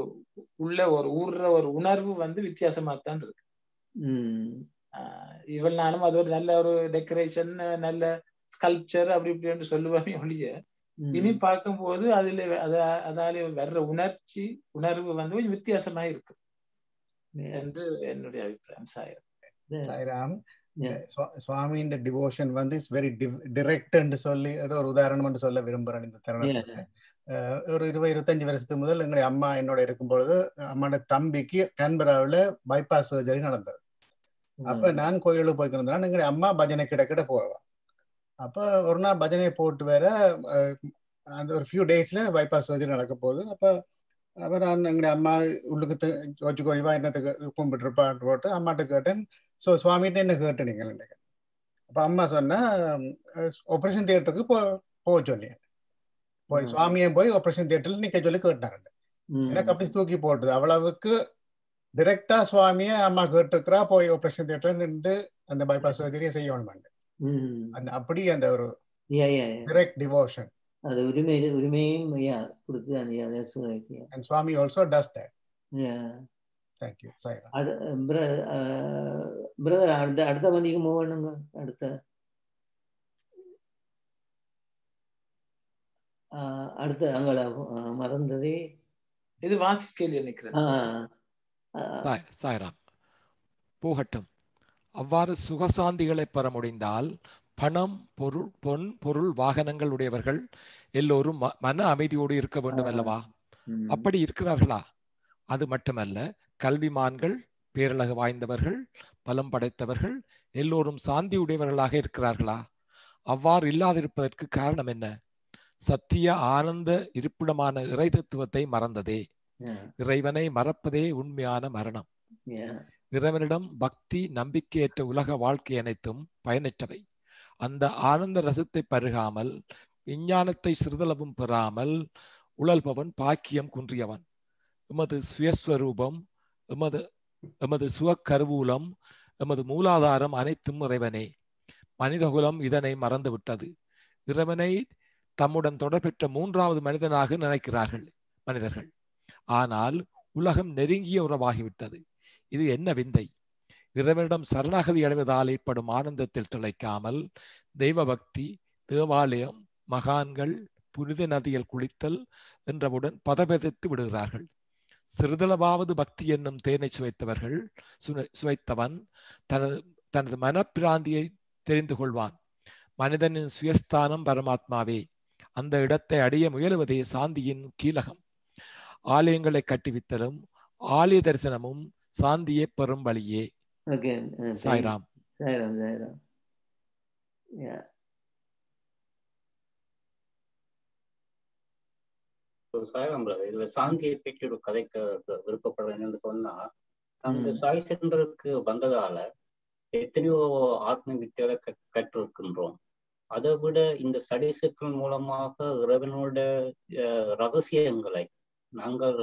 S8: உள்ள ஒரு ஊர்ற ஒரு உணர்வு வந்து வித்தியாசமா தான் இருக்கு. இவள் நானும் அது ஒரு நல்ல ஒரு டெக்கரேஷன் நல்ல ஸ்கல்ப்சர் அப்படி இப்படின்னு சொல்லுவாங்க ஒழிய இனி பார்க்கும்போது அதுல அதால வர்ற உணர்ச்சி உணர்வு வந்து கொஞ்சம் வித்தியாசமா இருக்கு என்று என்னுடைய அபிப்பிராயம். சாயிரம்
S5: சாய்ராம் சுவாமியின் டிவோஷன் வந்து இஸ் வெரி டிரெக்ட்னு சொல்லி ஒரு உதாரணம் சொல்ல விரும்புறேன் இந்த தருணத்துல. ஒரு இருபது இருபத்தஞ்சு வருஷத்துக்கு முதல் எங்களுடைய அம்மா என்னோட இருக்கும் பொழுது அம்மாவோட தம்பிக்கு கேன்பராவில் பைபாஸ் சர்ஜரி நடந்தது. அப்ப நான் கோயிலுக்கு போய்க்கிருந்தேன் எங்களுடைய அம்மா பஜனை கிட்ட கிட்ட போவேன். அப்போ ஒரு நாள் பஜனை போட்டு வேற அந்த ஒரு ஃபியூ டேஸ்ல பைபாஸ் சர்ஜரி நடக்க போகுது. அப்போ அப்போ நான் எங்களுடைய அம்மா உள்ளுக்கு வச்சு கோழிவா என்னத்துக்கு கும்பிட்டுருப்பான்னு போட்டு அம்மாட்ட கேட்டேன். ஸோ சுவாமிகிட்ட என்ன கேட்டு நீங்கள் அப்போ அம்மா சொன்னா ஆப்ரேஷன் தியேட்டருக்கு போ போக சொல்லி. போய் சுவாமியை போய் ஆப்ரேஷன் தியேட்டர்ல நிக்க சொல்லி கேட்டாங்க. எனக்கு அப்படி தூக்கி போட்டுது. அவ்வளவுக்கு டிரெக்டா சுவாமிய அம்மா கேட்டுருக்கிறா போய் ஆப்ரேஷன் தியேட்டர் நின்று அந்த பைபாஸ் சர்ஜரியை செய்யணும் அந்த அப்படி அந்த ஒரு டிரெக்ட் டிவோஷன்
S1: அது உரிமை உரிமையும் கொடுத்து அந்த
S5: and swami also does that.
S1: yeah
S5: thank you. Sai
S1: brother அடுத்த அடுத்த வண்டிக்கு மூவ் பண்ணுங்க அடுத்த. அடுத்த அங்கள மறந்ததே.
S8: இது வாசிக்கல் நினைக்கிறேன்
S2: சாய்ராம். போகட்டும். அவ்வாறு சுகசாந்திகளை பெற முடிந்தால் பணம் பொருள் பொன் பொருள் வாகனங்கள் உடையவர்கள் எல்லோரும் மன அமைதியோடு இருக்க வேண்டும் அல்லவா? அப்படி இருக்கிறார்களா? அது மட்டுமல்ல கல்விமான்கள் பேரழகு வாய்ந்தவர்கள் பலம் படைத்தவர்கள் எல்லோரும் சாந்தி உடையவர்களாக இருக்கிறார்களா? அவ்வாறு இல்லாதிருப்பதற்கு காரணம் என்ன? சத்திய ஆனந்த இருப்பிடமான இறை தத்துவத்தை மறந்ததே. இறைவனை மறப்பதே உண்மையான மரணம். இறைவனிடம் பக்தி நம்பிக்கையற்ற உலக வாழ்க்கை அனைத்தும் பயனற்றவை. அந்த ஆனந்த ரசத்தை பருகாமல் விஞ்ஞானத்தை சிறிதளவும் பெறாமல் உழல்பவன் பாக்கியம் குன்றியவன். எமது சுயஸ்வரூபம் எமது எமது சுவக்கருவூலம் எமது மூலாதாரம் அனைத்தும் இறைவனே. மனிதகுலம் இதனை மறந்துவிட்டது. இறைவனை தம்முடன் தொடர்பெற்ற மூன்றாவது மனிதனாக நினைக்கிறார்கள் மனிதர்கள். ஆனால் உலகம் நெருங்கிய உறவாகிவிட்டது. இது என்ன விந்தை? இறைவனிடம் சரணாகதி அடைவதால் ஏற்படும் ஆனந்தத்தில் திளைக்காமல் தெய்வ பக்தி தேவாலயம் மகான்கள் புனித நதியில் குளித்தல் என்றவுடன் பதபெதைத்து விடுகிறார்கள். சிறிதளவாவது பக்தி என்னும் தேனை சுவைத்தவர்கள் சுவைத்தவன் தனது தனது மனப்பிராந்தியை தெரிந்து கொள்வான். மனிதனின் சுயஸ்தானம் பரமாத்மாவே. அந்த இடத்தை அடைய முயலுவதே சாந்தியின் கீழகம். ஆலயங்களை கட்டுவித்தலும் ஆலய தரிசனமும் சாந்தியை பெறும் வழியே.
S1: Uh,
S2: சாய்ராம்.
S1: சாய்ராம் சாய்ராம்.
S4: சாய்ராம் பிரதர் இதுல சாந்தியை பற்றி ஒரு கதைக்க விருப்பப்படுறேன் என்று சொன்னா அந்த சாய் சென்டருக்கு வந்ததால எத்தனையோ ஆத்ம வித்தியால கற்றிருக்கின்றோம். அதை விட இந்த ஸ்டடிஸுக்கள் மூலமாக இறைவனோட ரகசியங்களை நாங்கள்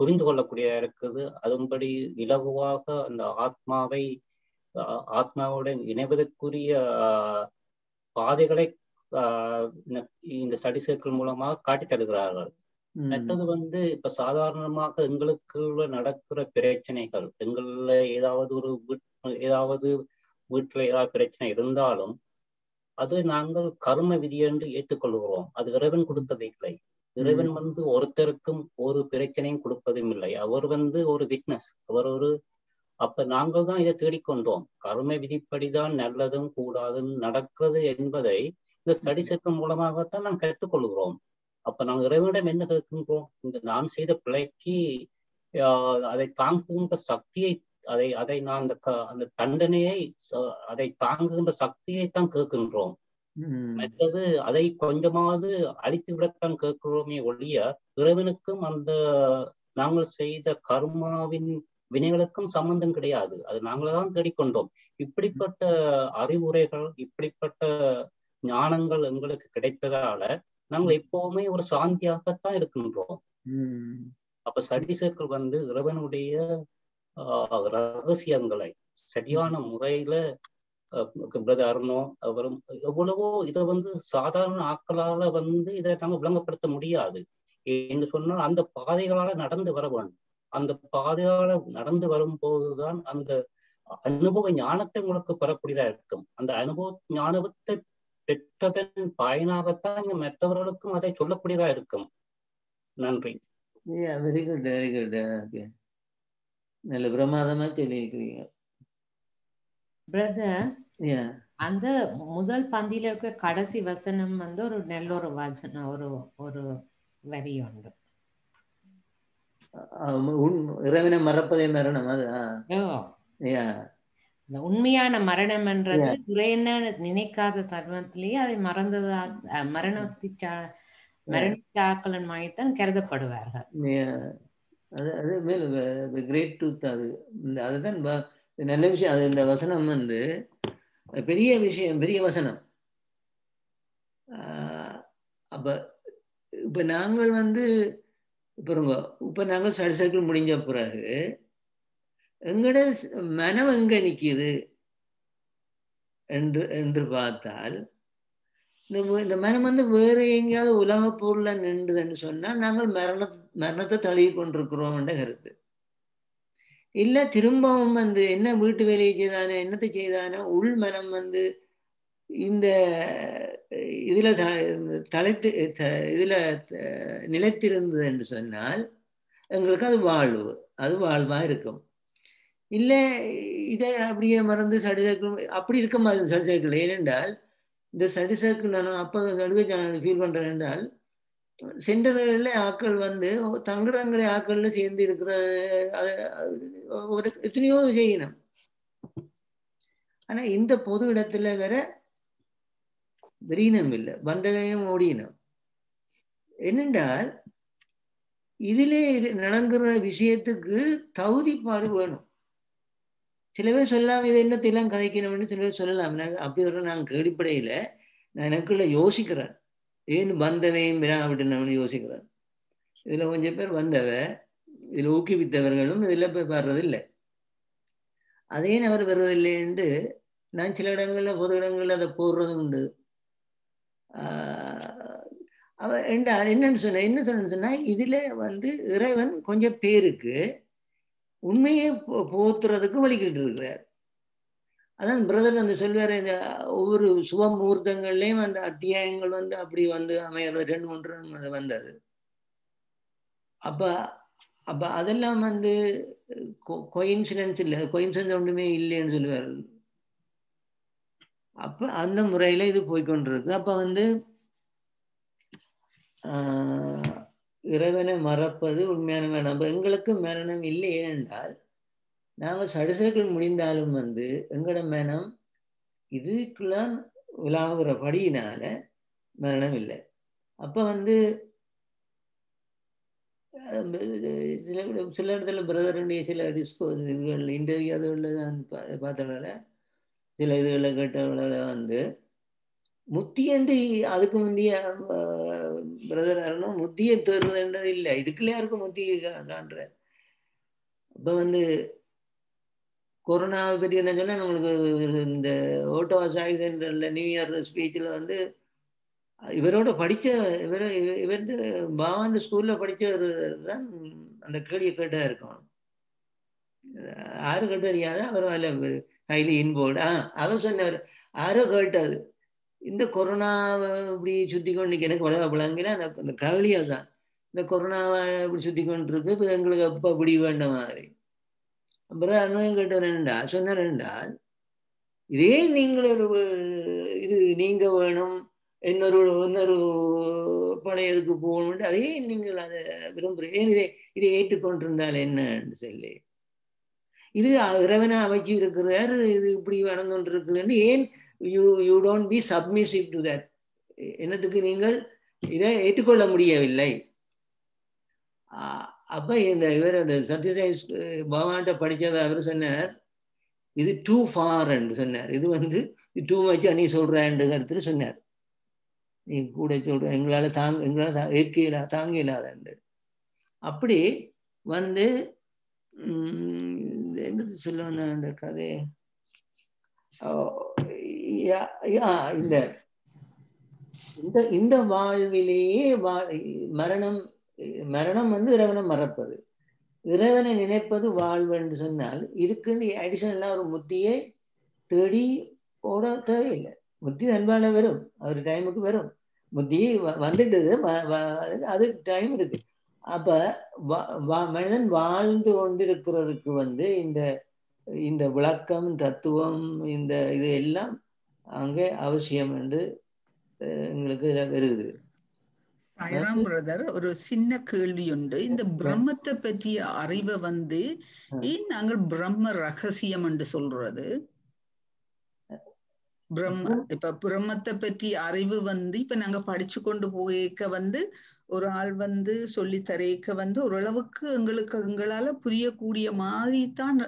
S4: புரிந்து கொள்ளக்கூடிய இருக்குது. அதன்படி இலகுவாக அந்த ஆத்மாவை ஆத்மாவுடன் இணைவதற்குரிய பாதைகளை இந்த ஸ்டடி சர்க்கிள் மூலமாக காட்டி தருகிறார்கள். மற்றது வந்து இப்ப சாதாரணமாக எங்களுக்குள்ள நடக்கிற பிரச்சனைகள் எங்கள ஏதாவது ஒரு ஏதாவது வீட்டுல ஏதாவது பிரச்சனை இருந்தாலும் அது நாங்கள் கர்ம விதி என்று ஏற்றுக்கொள்கிறோம். அது இறைவன் கொடுத்தது இல்லை. இறைவன் வந்து ஒருத்தருக்கும் ஒரு பிரச்சனையும் கொடுப்பதும் இல்லை. அவர் வந்து ஒரு விட்னஸ் அவர் ஒரு அப்ப நாங்கள் தான் இதை தேடிக்கொண்டோம் கர்ம விதிப்படிதான் நல்லதும் கூடாதும் நடக்கிறது என்பதை இந்த ஸ்டடி சர்க்கிள் மூலமாகத்தான் நாம் கற்றுக்கொள்கிறோம். அப்ப நாங்கள் இறைவனிடம் என்ன கேட்கின்றோம்? இந்த நான் செய்த பிழைக்கு அதை தாங்குகின்ற சக்தியை அதை அதை நான் அந்த அந்த தண்டனையை அதை தாங்குகின்ற சக்தியை தான் கேட்கின்றோம். மற்றது அதை கொஞ்சமாவது அழித்து விடத்தான் கேட்கிறோமே ஒழிய இறைவனுக்கும் அந்த நாங்கள் செய்த கர்மாவின் வினைகளுக்கும் சம்பந்தம் கிடையாது. அது நாங்களதான் தேடிக்கொண்டோம். இப்படிப்பட்ட அறிவுரைகள் இப்படிப்பட்ட ஞானங்கள் எங்களுக்கு கிடைத்ததால நாங்கள் எப்பவுமே ஒரு சாந்தியாகத்தான் இருக்கின்றோம். அப்ப ஸ்டடி சர்க்கிள் வந்து இறைவனுடைய ரகசியங்களை சரியான முறையில பிரதர் அருணோ அவரும் எவ்வளவோ இதை வந்து சாதாரண ஆட்களால வந்து இதை நாங்க விளங்கப்படுத்த முடியாது. என்று சொன்னால் அந்த பாதைகளால நடந்து வர வேண்டும். அந்த பாதையால நடந்து வரும்போதுதான் அந்த அனுபவ ஞானத்தை உங்களுக்கு பெறக்கூடியதா இருக்கும். அந்த அனுபவ ஞானத்தை பெற்றதன் பயனாகத்தான் இங்க மற்றவர்களுக்கும் அதை சொல்லக்கூடியதா இருக்கும். நன்றி.
S1: வெரி குட் வெரி குட் நல்ல பிரமாதமா சொல்லியிருக்கிறீங்க.
S3: பிரதர். அந்த முதல் பந்தியில இருக்க கடைசி வசனம் வந்து ஒரு நல்ல ஒரு வசனம் ஒரு ஒரு வரி உண்டு
S1: இறைவனை மறப்பதே மரணம் அது.
S3: இந்த உண்மையான மரணம்ன்றது
S1: Yeah.
S3: துறையென்ன நினைக்காத தருணத்திலேயே அதை மறந்ததா மரணத்திச்சா மரணித்தாக்களின் மாயத்தான் கருதப்படுவார்கள்.
S1: அது அது மேல கிரேட் ட்ரூத் அது அதுதான் நல்ல விஷயம் அது இந்த வசனம் வந்து பெரிய விஷயம் பெரிய வசனம். ஆஹ் அப்ப இப்ப நாங்கள் வந்து பாருங்க இப்ப நாங்கள் சரி சைக்கிள் முடிஞ்ச பிறகு எங்கட மனம் எங்க நிற்கிது என்று என்று பார்த்தால் இந்த இந்த மனம் வந்து வேற எங்கேயாவது உலக பொருள்ல நின்றுதுன்னு சொன்னா நாங்கள் மரண மரணத்தை தழுவி கொண்டிருக்கிறோம் என்ற கருத்து. இல்ல திரும்பவும் வந்து என்ன வீட்டு வேலையை செய்தானோ என்னத்தை செய்தானோ உள் மனம் வந்து இந்த இதுல த- தலைத்து இதுல நிலைத்திருந்தது என்று சொன்னால் எங்களுக்கு அது வாழ்வு அது வாழ்வா இருக்கும். இல்ல இதை அப்படியே மறந்து சடிசர்க்கிள் அப்படி இருக்க மாதிரி சடி ஏனென்றால் இந்த ஸ்டடி நான் அப்போ நடுக ஃபீல் பண்றேன் என்றால் சென்டர்களில் ஆட்கள் வந்து தங்கட தங்கட ஆட்கள்ல சேர்ந்து இருக்கிற ஒரு எத்தனையோ செய்யணும் ஆனா இந்த பொது இடத்துல வேற விரீனம் இல்லை வந்தவையும் ஓடினம் என்னென்றால் இதிலே நடங்குற விஷயத்துக்கு தகுதிப்பாடு வேணும். சில பேர் சொல்லலாம் இது என்னத்தையெல்லாம் கதைக்கணும்னு சில பேர் சொல்லலாம். நான் அப்படி ஒரு நான் கேள்விப்படையில நான் எனக்குள்ள யோசிக்கிறேன். ஏன் வந்தவையும் விராவிட்டனவனு யோசிக்கிறேன் இதுல கொஞ்சம் பேர் வந்தவ இதுல ஊக்குவித்தவர்களும் இதுல போய் வர்றதில்லை. அதே அவர் வருவதில்லைன்ட்டு நான் சில இடங்கள்ல பொது இடங்கள்ல அதை போடுறதும் உண்டு. ஆஹ் அவ என்றால் என்னன்னு சொன்ன என்ன சொன்னு சொன்னா இதுல வந்து இறைவன் கொஞ்சம் பேருக்கு உண்மையை போ- போத்துறதுக்கு வழிகிட்டு இருக்கிறார் அதான் பிரதர் வந்து சொல்வார் இந்த ஒவ்வொரு சுப முகூர்த்தங்கள்லயும் அந்த அத்தியாயங்கள் வந்து அப்படி வந்து அமையிறது ரெண்டு மூன்று அது வந்தது. அப்ப அப்ப அதெல்லாம் வந்து கொயின்சிடன்ஸ் இல்லை. கொயின்சிடன்ஸ் ஒன்றுமே இல்லைன்னு சொல்லுவார். அப்ப அந்த முறையில இது போய்கொண்டிருக்கு அப்ப வந்து ஆஹ், இறைவனை மறப்பது உண்மையான மரணம் எங்களுக்கு மரணம் இல்லை ஏனென்றால் நாங்கள் சடுசைகள் முடிந்தாலும் வந்து எங்களோட மனம் இதுக்கெல்லாம் உலாவுறபடியினால மரணம் இல்லை அப்போ வந்து சில சில இடத்துல பிரதருடைய சில டிஸ்கோ இதுகள் இன்டர்வியூ அதுகளில் நான் பா- சில இதுகளில் கேட்டவங்கள வந்து முத்தியண்டு அதுக்கு முந்தைய பிரதர் அரணும் முத்தியை தேடுறதுன்றது இல்லை இதுக்குள்ளே யாருக்கும் முத்தி காண்ற. இப்போ வந்து கொரோனாவை பற்றி என்ன சொன்னால் நம்மளுக்கு இந்த ஓட்டோ சாய் சென்டரில் நியூ இயர் ஸ்பீச்சில் வந்து இவரோட படித்த இவர் இவர் பாவாந்த ஸ்கூலில் படித்தவர் தான் அந்த கேள்வியை கேட்டா இருக்கும். யாரும் கேட்டு தெரியாத அவர் அதில் ஹைலி இன்போர்டு ஆ அவர் சொன்னவர் யாரோ கேட்டது. இந்த கொரோனா இப்படி சுத்தி கொண்டு எனக்கு உடவா விளங்கினா அந்த அந்த கவலையை தான். இந்த கொரோனாவை இப்படி சுத்தி கொண்டு இருக்கு இப்போ எங்களுக்கு அப்போ இப்படி வேண்ட மாதிரி. அப்புறம் அண்ணன் கேட்டவர் என்றால் சொன்னார் என்றால் இதே நீங்கள் ஒரு இது நீங்க வேணும் இன்னொரு இன்னொரு பழையதுக்கு போகணும்னு அதே நீங்கள் அதை விரும்புகிறீங்க ஏன் இதை இதை ஏற்றுக்கொண்டிருந்தால் என்னன்னு சொல்லி. இது இறைவனை அமைச்சு இருக்கிறார் இது இப்படி நடந்து இருக்குதுன்னு ஏன் you you don't be submissive to that என்னத்துக்கு நீங்கள் இதை ஏற்றுக்கொள்ள முடியவில்லை? ஆஹ் அப்ப இந்த இவர் சத்யசாய் பகவான்கிட்ட படிச்சவர் அவர் சொன்னார். இது டூ ஃபார் என்று சொன்னார். இது வந்து டூ மச்சா நீ சொல்றேன்னு கருத்துல சொன்னார். நீ கூட சொல்ற எங்களால தாங்க எங்களால தா- ஏற்க இயலா தாங்க இயலாதண்டு அப்படி வந்து உம் என்னது சொல்லணும் அந்த கதை யா- இந்த இந்த இந்த வாழ்விலேயே வா- மரணம் மரணம் வந்து இறைவனை மறப்பது. இறைவனை நினைப்பது வாழ்வு என்று சொன்னால் இதுக்குன்னு அடிஷனலாக ஒரு முத்தியை தேடி ஓட தேவையில்லை. முத்தி அன்பால வரும் அவர் டைமுக்கு வரும். முத்தி வந்துட்டது அது டைம் இருக்கு. அப்ப மனிதன் வாழ்ந்து கொண்டிருக்கிறதுக்கு வந்து இந்த இந்த விளக்கம் தத்துவம் இந்த இது எல்லாம் அங்கே அவசியம் என்று எங்களுக்கு வருது.
S9: சாய்ராம் பிரதர் ஒரு சின்ன கேள்வி உண்டு இந்த பிரம்மத்தை பற்றிய அறிவை வந்து ஏன் நாங்கள் பிரம்ம ரகசியம் என்று சொல்றது? பிரம்ம இப்ப பிரம்மத்தை பற்றி அறிவு வந்து இப்ப நாங்க படிச்சு கொண்டு போயிருக்க வந்து ஒரு ஆள் வந்து சொல்லி தரேக்க வந்து ஓரளவுக்கு எங்களுக்கு எங்களால புரியக்கூடிய மாதிரி தான்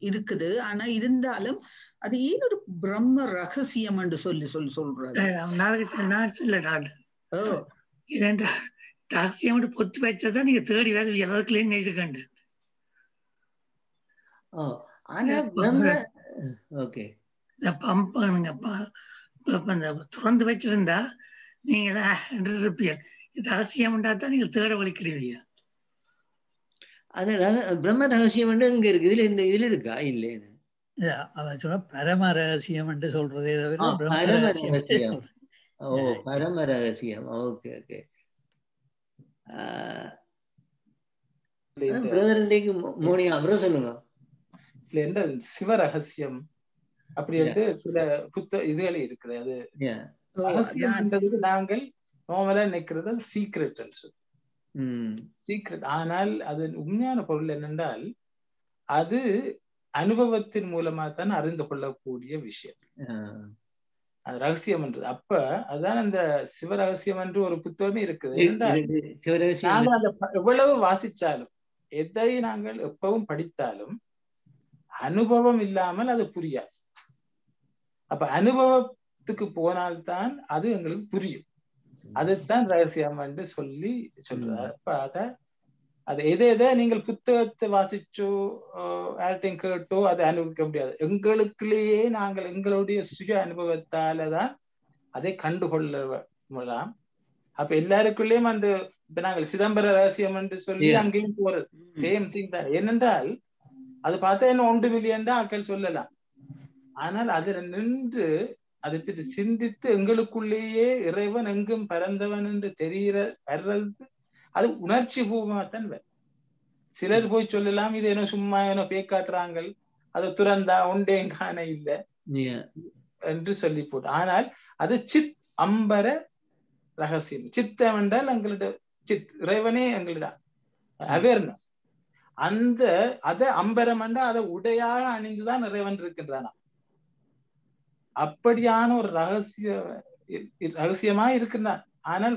S9: இருக்குது. ஆனா இருந்தாலும் அது ஏன் ஒரு பிரம்ம ரகசியம் என்று சொல்லி சொல்லி
S10: நான் சொல்ல நான். இதெண்டா ரகசியம் பொத்து வச்சதான் நீங்க தேடி வேற
S1: ஆனா பிரம்ம ஓகே.
S10: இந்த பம்ப் நீங்க திறந்து வச்சிருந்தா நீங்க இருப்பீங்க ரகசியம் தான் நீங்க தேட வலிக்கிறீங்க
S1: அது பிரம்ம ரகசியம் இங்க இருக்கு. இதுல இந்த இதுல இருக்கா? இல்லைன்னு
S12: அவன் சொன்ன பரம ரகசியம் என்று சொல்றதே தவிர
S1: பரம ரகசியம் ஓ பரம ரகசியம் ஓகே ஓகே பிரதர் மோனியா அப்புறம் சொல்லுங்க.
S8: இல்ல எந்த சிவ ரகசியம் அப்படின்ட்டு சில புத்த இதுகள் இருக்குது. அது ரகசியம்ன்றதுக்கு நாங்கள் நார்மலா நினைக்கிறது சீக்ரெட் சீக்ரெட் ஆனால் அது உண்மையான பொருள் என்னென்றால் அது அனுபவத்தின் மூலமா தான் அறிந்து கொள்ளக்கூடிய விஷயம். அது ரகசியம் என்றது அப்ப அதான் அந்த சிவ ரகசியம் என்று ஒரு புத்தகமே இருக்குது. நாங்கள் அந்த எவ்வளவு வாசிச்சாலும் எதை நாங்கள் எப்பவும் படித்தாலும் அனுபவம் இல்லாமல் அது புரியாது. அப்ப அனுபவத்துக்கு போனால்தான் அது எங்களுக்கு புரியும். அதுதான் ரகசியம் என்று சொல்லி சொல்றாரு. அப்ப அத அது எதை எதை நீங்கள் புத்தகத்தை வாசிச்சோ யார்ட்டையும் கேட்டோ அதை அனுபவிக்க முடியாது. எங்களுக்குள்ளேயே நாங்கள் எங்களுடைய சுய அனுபவத்தால தான் அதை கண்டுகொள்ளலாம். அப்ப எல்லாருக்குள்ளேயும் அந்த இப்ப நாங்கள் சிதம்பர ரகசியம் என்று சொல்லி அங்கேயும் போறது. சேம் திங் தான். ஏனென்றால் அது பார்த்தா என்ன ஒன்று மில்லியன் தான் ஆக்கள் சொல்லலாம். ஆனால் அதுல நின்று அதை பற்றி சிந்தித்து எங்களுக்குள்ளேயே இறைவன் எங்கும் பறந்தவன் என்று தெரிகிற வர்றது அது உணர்ச்சி பூர்வமாத்தான் வரும். சிலர் போய் சொல்லலாம் இது என்ன சும்மா என்ன பேக்காட்டுறாங்க அதை துறந்தா உண்டேன் காண இல்லை என்று சொல்லி போட்டு. ஆனால் அது சித் அம்பர ரகசியம். சித்தம் என்றால் எங்களுடைய சித் இறைவனே எங்களுடைய அவேர்னஸ். அந்த அத அம்பரம் என்றா அதை உடையாக அணிந்துதான் இறைவன் இருக்கின்றானா அப்படியான ஒரு ரகசிய ரகசியமா இருக்கின்றான். ஆனால்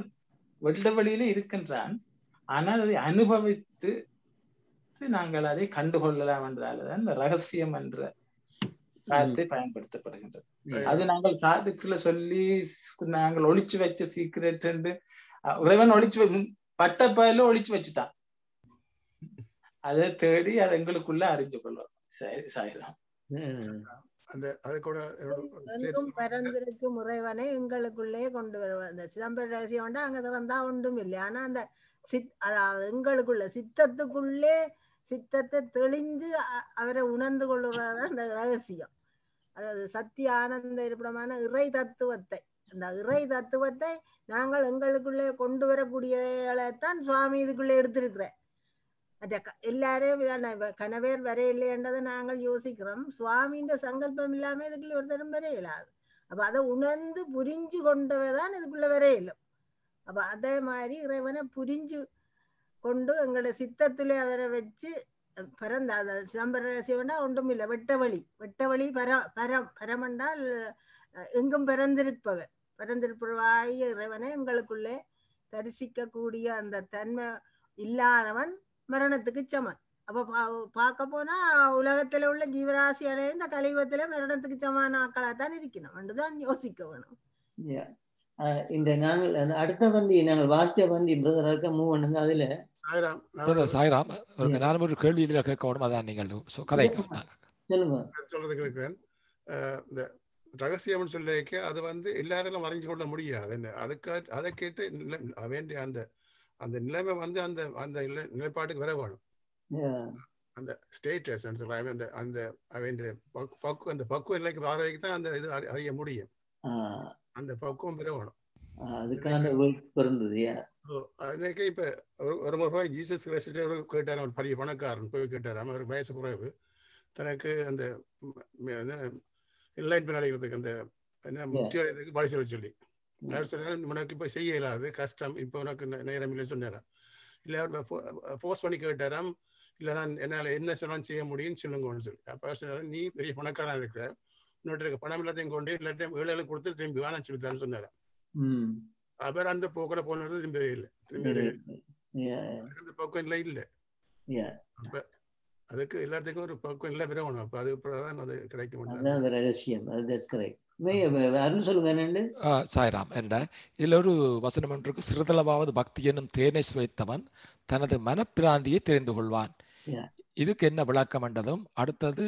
S8: வெள்ள வழியில இருக்கின்றான். ஆனால் அதை அனுபவித்து நாங்கள் அதை கண்டுகொள்ளலாம் என்றால்தான் இந்த ரகசியம் என்ற வார்த்தை பயன்படுத்தப்படுகின்றது. அது நாங்கள் சாதுக்குள்ள சொல்லி நாங்கள் ஒழிச்சு வச்ச சீக்கிரட் என்று இறைவன் ஒழிச்சு பட்ட பயில ஒழிச்சு வச்சுட்டான். அதை தேடி அதை எங்களுக்குள்ள அறிஞ்சு கொள்ளும் சரி சாயிரம்.
S7: அந்த அது கூட
S11: பரந்திருக்கும் முறைவனை எங்களுக்குள்ளே கொண்டு வருவார் அந்த சிதம்பர ரகசியம் அங்க வந்தா ஒன்றும் இல்லை. ஆனா அந்த சித் அதாவது எங்களுக்குள்ள சித்தத்துக்குள்ளே சித்தத்தை தெளிஞ்சு அவரை உணர்ந்து கொள்ளுறதுதான் அந்த ரகசியம். அதாவது சத்திய ஆனந்த இருப்பிடமான இறை தத்துவத்தை அந்த இறை தத்துவத்தை நாங்கள் எங்களுக்குள்ளே கொண்டு வரக்கூடியதான் சுவாமி இதுக்குள்ளே எடுத்திருக்கிறேன் எல்லாரையும் கணவர் வரையில்லைன்றதை நாங்கள் யோசிக்கிறோம் சுவாமின்ற சங்கல்பம் இல்லாம இதுக்குள்ள ஒருத்தரும் வரையிலாது அப்ப அதை உணர்ந்து புரிஞ்சு கொண்டவதான் இதுக்குள்ள வரையிலும் அப்ப அதே மாதிரி இறைவனை புரிஞ்சு கொண்டு எங்களோட சித்தத்துல அவரை வச்சு பரந்த அதை சிதம்பர ரகசியம்னா ஒன்றும் இல்லை வெட்டவழி வெட்டவழி பர பரம் பரமென்றால் எங்கும் பிறந்திருப்பவர் பிறந்திருப்பவாய இறைவனை எங்களுக்குள்ளே தரிசிக்கக்கூடிய அந்த தன்மை இல்லாதவன் மரணத்துக்கு சமன். அப்ப பார்க்க போனா உலகத்துல உள்ள ஜீவராசிகளே இந்த கலியுகத்துல மரணத்துக்கு சமான ஆக்களாத்தான் இருக்கணும். என்றுதான் யோசிக்க வேணும்.
S1: இந்த நாங்கள் அடுத்த பந்தி நாங்கள் வாசித்த பந்தி பிரதர் இருக்க மூவ் பண்ணுங்க அதுல.
S2: சாய்ராம் நான் ஒரு கேள்வி இதுல கேட்க வேணும் அதான் நீங்கள் கதை
S1: சொல்லுங்க.
S7: சொல்றதுக்கு இருக்கிறேன் இந்த ரகசியம்னு சொல்லிக்க அது வந்து எல்லாரும் வரைஞ்சு கொள்ள முடியாது. என்ன அதுக்கு அதை கேட்டு வேண்டிய அந்த அந்த நிலைமை வந்து அந்த அந்த நிலை- நிலைப்பாட்டுக்கு வர வேணும். அந்த ஸ்டேட் எசன்ஸ் அந்த அந்த பக்கு அந்த பக்குவ நிலைக்கு வர வரைக்கும் தான் அந்த இது அறி- அறிய முடியும். அந்த பக்குவம் பெற வேணும். அன்னைக்கு இப்ப ஒரு ஒரு முறை ஜீசஸ் கிரைஸ்ட் ஒரு கேட்டார் ஒரு பெரிய பணக்காரன் போய் கேட்டார் அவர் வயசு குறைவு தனக்கு அந்த என்லைட்மெண்ட் அடைகிறதுக்கு அந்த என்ன முக்தி அடைகிறதுக்கு சொல்ல சொல்லி. அவர் சொன்னார் உனக்கு இப்போ செய்ய இயலாது கஷ்டம். இப்போ உனக்கு நேரம் இல்லைன்னு சொன்னாராம் இல்லை அவர் ஃபோர்ஸ் பண்ணி கேட்டாராம். இல்லை நான் என்னால் என்ன சொன்னாலும் செய்ய முடியும்னு சொல்லுங்கன்னு சொல்லி. அப்போ அவர் சொன்னார் நீ பெரிய பணக்காரன் இருக்கிற. உன்னோட இருக்க பணம் எல்லாத்தையும் கொண்டு இல்லாட்டையும் ஏழை கொடுத்து திரும்பி வேணாம் சொல்லித்தான்னு சொன்னாராம். அவர் அந்த போக்கில் போனது திரும்பவே இல்லை. திரும்பவே இல்லை. அந்த பக்குவம் இல்லை. இல்லை. அப்ப அதுக்கு எல்லாத்துக்கும் ஒரு பக்குவம் இல்லை பெறணும் அப்ப அது தான் அது கிடைக்க
S1: ரகசியம்.
S2: சாய்ராம் என்ற இதில் ஒரு வசனம் ஒன்று இருக்கு. சிறிதளவாவது பக்தி என்னும் தேனை சுவைத்தவன் தனது மனப்பிராந்தியை தெரிந்து கொள்வான். இதுக்கு என்ன விளக்கம் என்றதும் அடுத்தது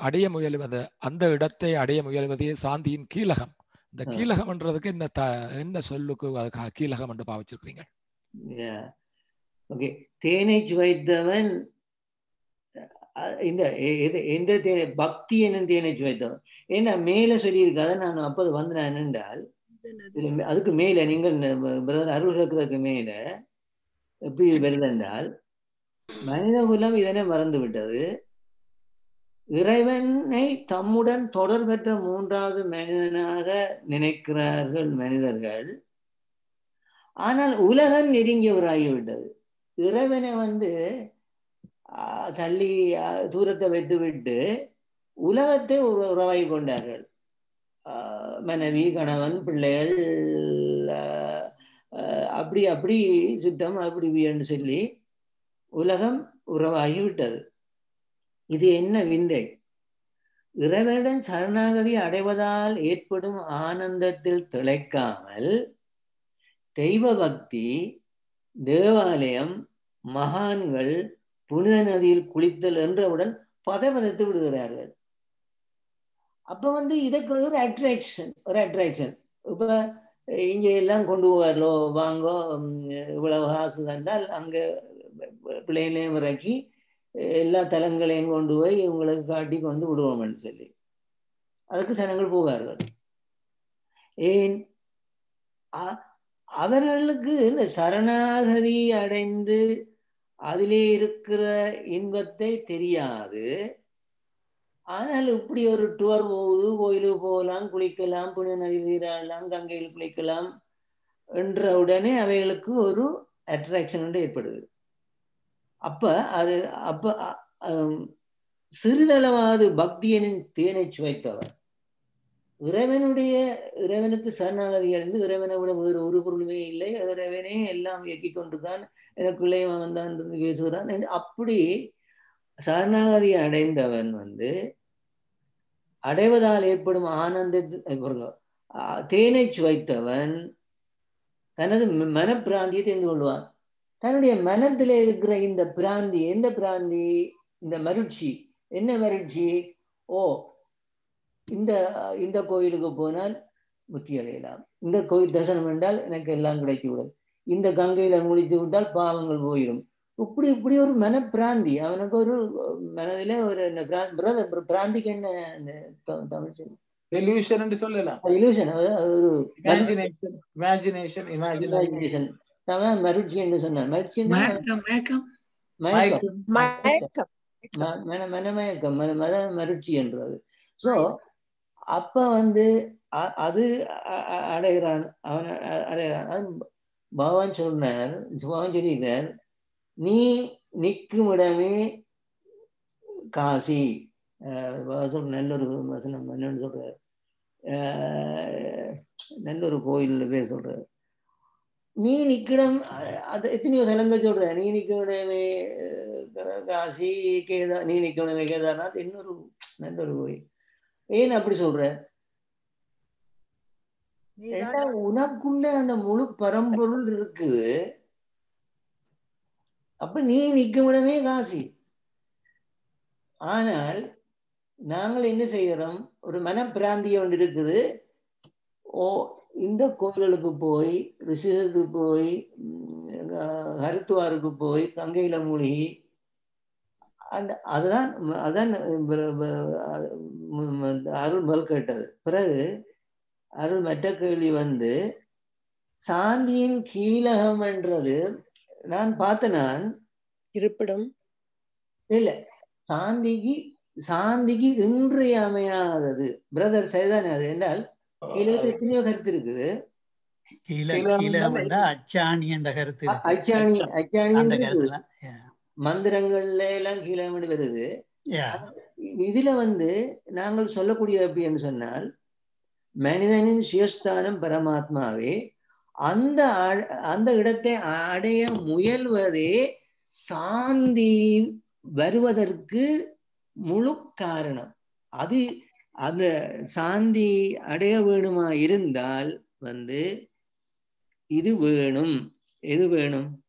S2: அடைய முயல்வது அந்த இடத்தை அடைய முயல்வதே சாந்தியின் கீலகம் இந்த
S1: ஆ.
S2: கீலகம் என்றதுக்கு என்ன த என்ன சொல்லுக்கு கீலகம் என்று பாவிச்சிருக்கீங்க
S1: ஓகே. தேனை சுவைத்தவன் இந்த எந்த தேனை பக்தி என்னும் தேனை சுவைத்தவன் ஏன்னா மேல சொல்லியிருக்காத நான் அப்போது வந்து நான் என்னென்றால் அதுக்கு மேல நீங்கள் பிரதர் அருள் இருக்கிறதுக்கு மேல எப்படி வருது என்றால் மனித குலம் இதனை மறந்து விட்டது இறைவனை தம்முடன் தொடர் பெற்ற மூன்றாவது மனிதனாக நினைக்கிறார்கள் மனிதர்கள். ஆனால் உலகம் நெருங்கியவராகிவிட்டது. இறைவனை வந்து தள்ளி தூரத்தை வைத்து விட்டு உலகத்தை ஒரு உறவாகி கொண்டார்கள். மனைவி கணவன் பிள்ளைகள் அப்படி அப்படி சுத்தம் அப்படி என்று சொல்லி உலகம் உறவாகி விட்டது. இது என்ன விந்தை? இறைவனிடம் சரணாகதி அடைவதால் ஏற்படும் ஆனந்தத்தில் திளைக்காமல் தெய்வ பக்தி தேவாலயம் மகான்கள் புனித நதியில் குளித்தல் என்றவுடன் பதவதத்து விடுகிறார்கள். அப்ப வந்து இதுக்கு ஒரு அட்ராக்ஷன் ஒரு அட்ராக்ஷன் இப்ப இங்க எல்லாம் கொண்டு போவார்களோ வாங்கோ இவ்வளவு காசு தந்தால் அங்க பிள்ளைகளையும் இறக்கி எல்லா தலங்களையும் கொண்டு போய் இவங்களுக்கு காட்டி கொண்டு விடுவோம்னு சொல்லி. அதுக்கு ஜனங்கள் போவார்கள். ஏன்? அ- அவர்களுக்கு இந்த சரணாகதி அடைந்து அதிலே இருக்கிற இன்பத்தை தெரியாது. ஆனால் இப்படி ஒரு டூர் போகுது கோயிலுக்கு போகலாம் குளிக்கலாம் புனித நதி நீராடலாம் கங்கையில் குளிக்கலாம் என்ற உடனே அவைகளுக்கு ஒரு அட்ராக்ஷன் வந்து ஏற்படுது. அப்ப அது அப்ப சிறிதளவாவது பக்தியனின் தேனை சுவைத்தவர். இறைவனுடைய இறைவனுக்கு சரணாகதி அடைந்து இறைவனை விட வேறு ஒரு பொருளுமே இல்லை. இறைவனே எல்லாம் இயக்கி கொண்டிருக்கான் எனக்குள்ளே அவன் வந்தான் என்று பேசுகிறான். என்று அப்படி சரணாகதி அடைந்தவன் வந்து அடைவதால் ஏற்படும் ஆனந்த தேனை சுவைத்தவன் தனது ம- மனப்பிராந்தியை தெரிந்து கொள்வான். தன்னுடைய மனத்திலே இருக்கிற இந்த பிராந்தி எந்த பிராந்தி? இந்த மருட்சி. என்ன மருட்சி? ஓ இந்த இந்த கோயிலுக்கு போனால் முக்தி அடையலாம் இந்த கோயில் தரிசனம் என்றால் எனக்கு எல்லாம் கிடைத்துவிடும். இந்த கங்கையில குளித்து விட்டால் பாவங்கள் போயிடும். இப்படி இப்படி ஒரு மனப்பிராந்தி அவனுக்கு ஒரு மனதிலே ஒரு பிரதர் பிராந்திக்கு என்ன தமிழ் சொல்லு
S8: டெலிவிஷன் என்று சொல்லலாம்.
S1: அது ஒரு
S8: இமேஜினேஷன் இமேஜினேஷன் இமேஜினேஷன்
S1: imagination. அதான் மருட்சி என்று சொன்னார் மருட்சி
S10: மயக்கம்
S1: மன மனமயக்கம் மன மன மருட்சி என்றது அப்ப வந்து அ- அது அடைகிறான். அவன் அடைகிறான். அது பகவான் சொன்னார் பகவான் சொல்லியிருக்கார் நீ நிற்கும் இடமே காசி அஹ் நல்ல ஒரு வசனம் என்னன்னு சொல்றார். நல்ல ஒரு கோயில் பேர் சொல்ற நீ நிக்கிடம் அது எத்தனையோ தலங்கள் சொல்ற நீ நிக்கணுமே காசி கேதா நீ நிக்கணுமே கேதார்நாத் இன்னொரு நல்ல ஒரு கோயில். ஏன் அப்படி சொல்ற உனக்குள்ள அந்த முழு பரம்பொருள் இருக்குது? அப்ப நீ நிற்கும் இடமே காசி. ஆனால் நாங்கள் என்ன செய்கிறோம்? ஒரு மனப்பிராந்தியம் ஒன்று இருக்குது. ஓ இந்த கோயில்களுக்கு போய் ரிஷிகளுக்கு போய் ஹரித்துவாருக்கு போய் கங்கையில மூழ்கி அந்த அதுதான் ம், அருள் முதல் கேட்டது. பிறகு அருள் மற்ற கேள்வி வந்து சாந்தியின் கீழகம் என்றது நான் பார்த்த நான்
S13: இருப்பிடம்.
S1: இல்ல சாந்திக்கு சாந்திக்கு இன்றியமையாதது பிரதர் சரிதானே அது என்றால் கீழே எத்தனையோ கருத்து இருக்குது.
S12: அச்சாணி என்ற கருத்து
S1: அச்சாணி
S12: அச்சா-
S1: அச்சாணி மந்திரங்கள்ல எல்லாம் கீழே வருது. இதுல வந்து நாங்கள் சொல்லக்கூடிய அப்படின்னு சொன்னால் மனிதனின் சுயஸ்தானம் பரமாத்மாவே அந்த அந்த இடத்தை அடைய முயல்வதே சாந்தி வருவதற்கு முழு காரணம். அது அந்த சாந்தி அடைய வேணுமா இருந்தால் வந்து இது வேணும். எது வேணும்?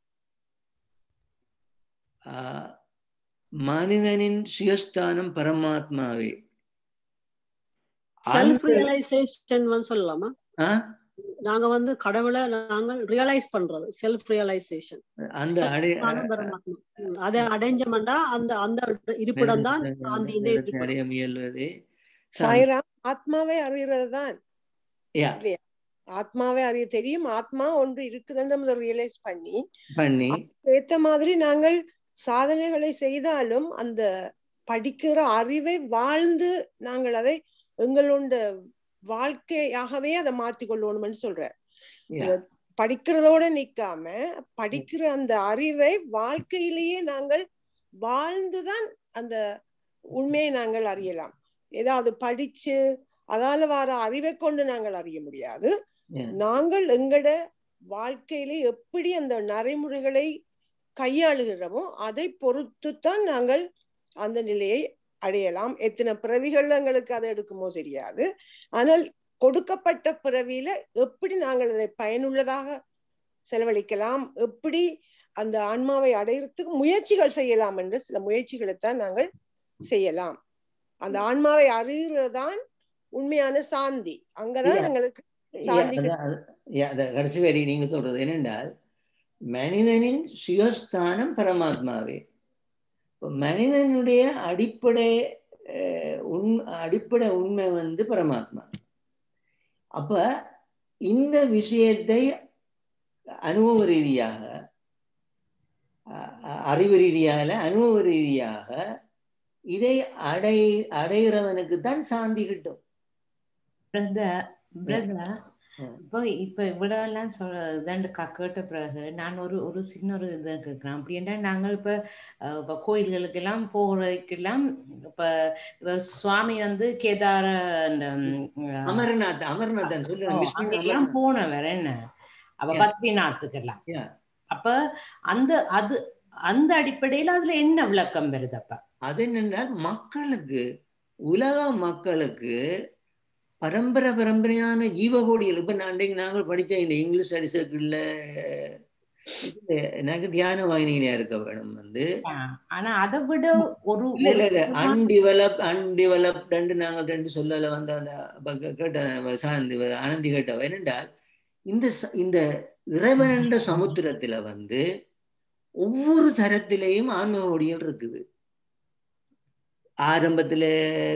S1: மனிதனின் சுயஸ்தானம் பரமாத்மாவே
S6: செல்ஃப் ரியலைசேஷன் வந்து சொல்லலாமா
S1: ஆ?
S6: நாங்க வந்து கடவுளை நாங்கள் ரியலைஸ் பண்றது செல்ஃப் ரியலைசேஷன்
S1: அந்த
S6: அதை அந்த அந்த இருப்பிடம் தான்
S1: அடைய முயல்வதே
S13: சாய்ராம் ஆத்மாவை அறியறது தான் ஆத்மாவை அறிய தெரியும் ஆத்மா ஒன்று இருக்குதுன்னு நம்ம ரியலைஸ் பண்ணி
S1: பண்ணி
S13: ஏத்த மாதிரி நாங்கள் சாதனைகளை செய்தாலும் அந்த படிக்கிற அறிவை வாழ்ந்து நாங்கள் அதை எங்களோட வாழ்க்கையாகவே அதை மாற்றிக் கொள்ளணும்னு இத படிக்கிறதோட நிக்காம படிக்கிற அந்த அறிவை வாழ்க்கையிலேயே நாங்கள் வாழ்ந்துதான் அந்த உண்மையை நாங்கள் அறியலாம். ஏதாவது படிச்சு அதால வர அறிவை கொண்டு நாங்கள் அறிய முடியாது. நாங்கள் எங்கட வாழ்க்கையிலே எப்படி அந்த நடைமுறைகளை கையாளுகிறோமோ அதை பொறுத்துத்தான் நாங்கள் அந்த நிலையை அடையலாம். எத்தனை பிறவிகள் எங்களுக்கு அதை எடுக்குமோ தெரியாது. ஆனால் கொடுக்கப்பட்ட பிறவியில எப்படி நாங்கள் அதை பயனுள்ளதாக செலவழிக்கலாம்? எப்படி அந்த ஆன்மாவை அடையிறதுக்கு முயற்சிகள் செய்யலாம் என்று சில முயற்சிகளைத்தான் நாங்கள் செய்யலாம். அந்த ஆன்மாவை அறிகிறதான் உண்மையான சாந்தி. அங்கதான் எங்களுக்கு சாந்தி
S1: கடைசி வரி நீங்க சொல்றது. என்னென்றால் மனிதனின் சுயஸ்தானம் பரமாத்மாவே. மனிதனுடைய அடிப்படை அஹ், உண் அடிப்படை உண்மை வந்து பரமாத்மா. அப்ப இந்த விஷயத்தை அனுபவ ரீதியாக அறிவு ரீதியால அனுபவ ரீதியாக இதை அடை அடைகிறவனுக்கு தான் சாந்தி கிட்டும்.
S3: பிரதர் பிரதர் இப்போ இப்ப இவ்வளவெல்லாம் சொல்ற இதாண்டு க- கேட்ட பிறகு நான் ஒரு ஒரு சின்ன ஒரு இது கேட்கிறேன். அப்படின்னா நாங்கள் இப்ப இப்ப கோயில்களுக்கு எல்லாம் போறதுக்கெல்லாம் இப்ப சுவாமி வந்து கேதார அந்த
S1: அமர்நாத் அமர்நாத் அமர்நாத்.
S3: போனவர் என்ன? அப்ப பத்ரிநாத்துக்கெல்லாம். அப்ப அந்த அது அந்த அடிப்படையில அதுல என்ன விளக்கம் வருது அப்ப?
S1: அது என்னென்றால் மக்களுக்கு உலக மக்களுக்கு பரம்பரை பரம்பரையான ஜீவகோடிகள் இப்ப நான் அன்றைக்கு நாங்கள் படிச்ச இந்த இங்கிலீஷ் ஸ்டடி சர்க்கிள்ல எனக்கு தியான வாகினியா இருக்க வேணும் வந்து.
S3: ஆனா அதை விட ஒரு
S1: அன்டிவலப் அன்டிவலப்ட் நாங்கள் ரெண்டு சொல்லல. வந்து அந்த கேட்ட சாந்தி ஆனந்தி கேட்டவ. என்னென்றால் இந்த இந்த இறைவன் என்ற சமுத்திரத்துல வந்து ஒவ்வொரு தரத்திலேயும் ஆன்மகோடிகள் இருக்குது. ஆரம்பத்தில்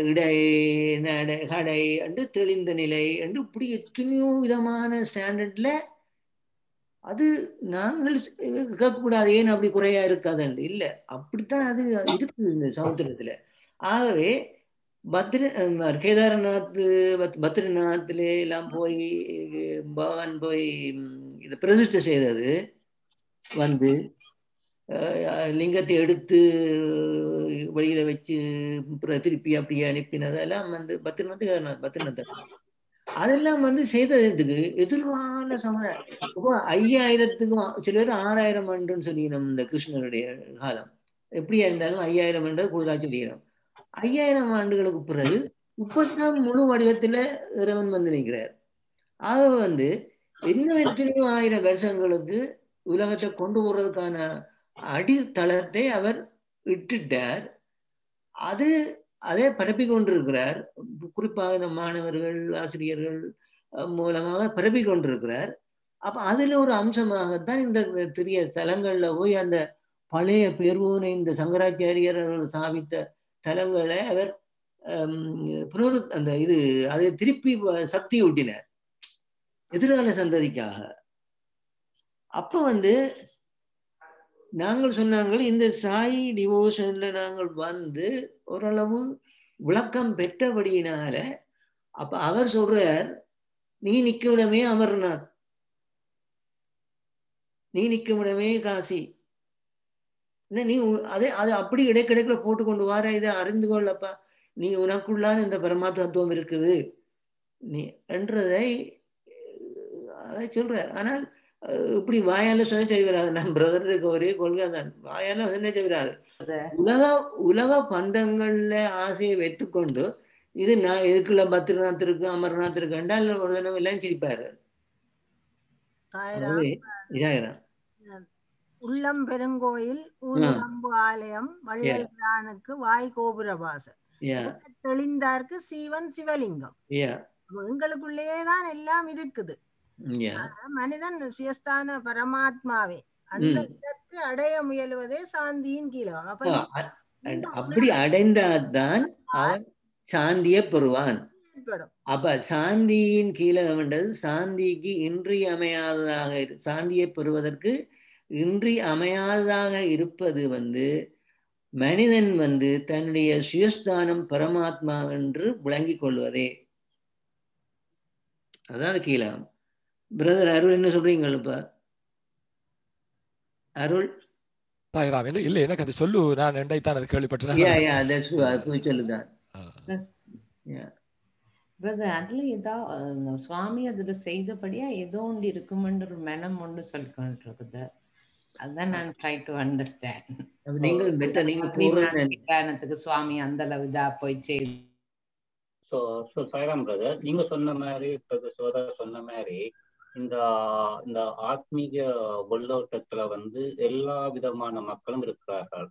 S1: இடை நடை கடை என்று தெளிந்த நிலை என்று இப்படி எத்தனையோ விதமான ஸ்டாண்டர்ட்ல அது நாங்கள் கேட்கக்கூடாது. ஏன் அப்படி குறையா இருக்காதுண்டு இல்லை. அப்படித்தான் அது இருக்குது இந்த சமுத்திரத்தில். ஆகவே பத்ரி கேதார்நாத் பத்ரிநாத்ல எல்லாம் போய் பகவான் போய் இதை பிரதிஷ்டை செய்தது வந்து லிங்கத்தை எடுத்து வெளியில வச்சு திருப்பி அப்படியே அனுப்பினதெல்லாம் வந்து பத்ரிநாத் கேதார்நாத் அதெல்லாம் வந்து செய்ததுக்கு எதிர்கால சமுதாயம் இப்போ ஐயாயிரத்துக்கும் சில பேர் ஆறாயிரம் ஆண்டுன்னு சொல்லிக்கணும் இந்த கிருஷ்ணருடைய காலம். எப்படியா இருந்தாலும் ஐயாயிரம் ஆண்டு கூடுதலா சொல்லிக்கணும். ஐயாயிரம் ஆண்டுகளுக்கு பிறகு இப்பதான் முழு வடிவத்துல இறைவன் வந்து நிற்கிறார். ஆக வந்து என்ன எத்தனையோ ஆயிரம் வருஷங்களுக்கு உலகத்தை கொண்டு போறதுக்கான அடித்தளத்தை அவர் இட்டுட்டார். அது அதை பரப்பி கொண்டிருக்கிறார். குறிப்பாக இந்த மாணவர்கள் ஆசிரியர்கள் மூலமாக பரப்பி கொண்டிருக்கிறார். அப்ப அதுல ஒரு அம்சமாகத்தான் இந்த சிறிய தலங்கள்ல போய் அந்த பழைய பெருவனை இந்த சங்கராச்சாரியர் அவர்கள் ஸ்தாபித்த தலங்களை அவர் புனரு அந்த இது அதை திருப்பி சக்தி ஊட்டினார். எதிர்கால சந்ததிக்காக. அப்ப வந்து நாங்கள் சொன்னாங்கள் இந்த சாய் டிவோஷன்ல நாங்கள் வந்து ஓரளவு விளக்கம் பெற்றபடியினால அப்ப அவர் சொல்றார் நீ நிற்குமிடமே அமர்நாத் நீ நிற்குமிடமே காசி நீ அதே அது அப்படி இடைக்கிடைக்குல போட்டு கொண்டு வார இதை அறிந்து கொள்ளப்பா நீ உனக்குள்ளாத இந்த பரமாத்மத்துவம் இருக்குது நீ என்றதை அதை சொல்றார் ஆனால் இப்படி வாயால சொன்ன செய்கிறாரு நம் பிரதருக்கு ஒரே கொள்கை தான் வாயால சொன்ன செய்கிறாரு உலக உலக பந்தங்கள்ல ஆசையை வைத்துக்கொண்டு இது நான் இதுக்குள்ள பத்ரிநாத் இருக்கு அமர்நாத் இருக்கு என்றால் ஒரு தினம் எல்லாம் சிரிப்பாரு.
S11: உள்ளம் பெருங்கோயில் ஊனம்பு ஆலயம் வள்ளல் பிரானுக்கு வாய் கோபுரவாசல் தெளிந்தார்க்கு சீவன் சிவலிங்கம். எங்களுக்குள்ளேயே தான் எல்லாம் இருக்குது. மனிதன் சுயஸ்தான பரமாத்மாவே. அந்த இடத்தை அடைய முயல்வதே சாந்தியின் கீழே.
S1: அப்படி அடைந்தால்தான் அவன் சாந்தியை பெறுவான். அப்ப சாந்தியின் கீழே வேண்டது சாந்திக்கு இன்றியமையாததாக சாந்தியை பெறுவதற்கு இன்றி அமையாததாக இருப்பது வந்து மனிதன் வந்து தன்னுடைய சுயஸ்தானம் பரமாத்மா என்று விளங்கிக் கொள்வதே. அதான் கீழம் பிரதர் அருள் என்ன சொல்றீங்க இப்ப? அருள்
S2: தாயிராம் இல்ல எனக்கு அது சொல்லு. நான் ரெண்டைத்தான் அது கேள்விப்பட்டேன்.
S1: சொல்லுதான்
S3: பிரதர் அதுல ஏதோ சுவாமி அதுல செய்தபடியா ஏதோ ஒன்று இருக்குமென்ற ஒரு மனம் ஒன்று சொல்லிக்கொண்டு இருக்குது அதான் நான் ட்ரை டு அண்டர்ஸ்டாண்ட்
S1: நீங்கள்
S3: சுவாமி அந்த அளவு இதா போய் செய்து
S4: ஸோ ஸோ சாய்ராம் பிரதர் நீங்க சொன்ன மாதிரி சோதா சொன்ன மாதிரி இந்த இந்த ஆத்மீக வெள்ளோட்டத்துல வந்து எல்லா விதமான மக்களும் இருக்கிறார்கள்.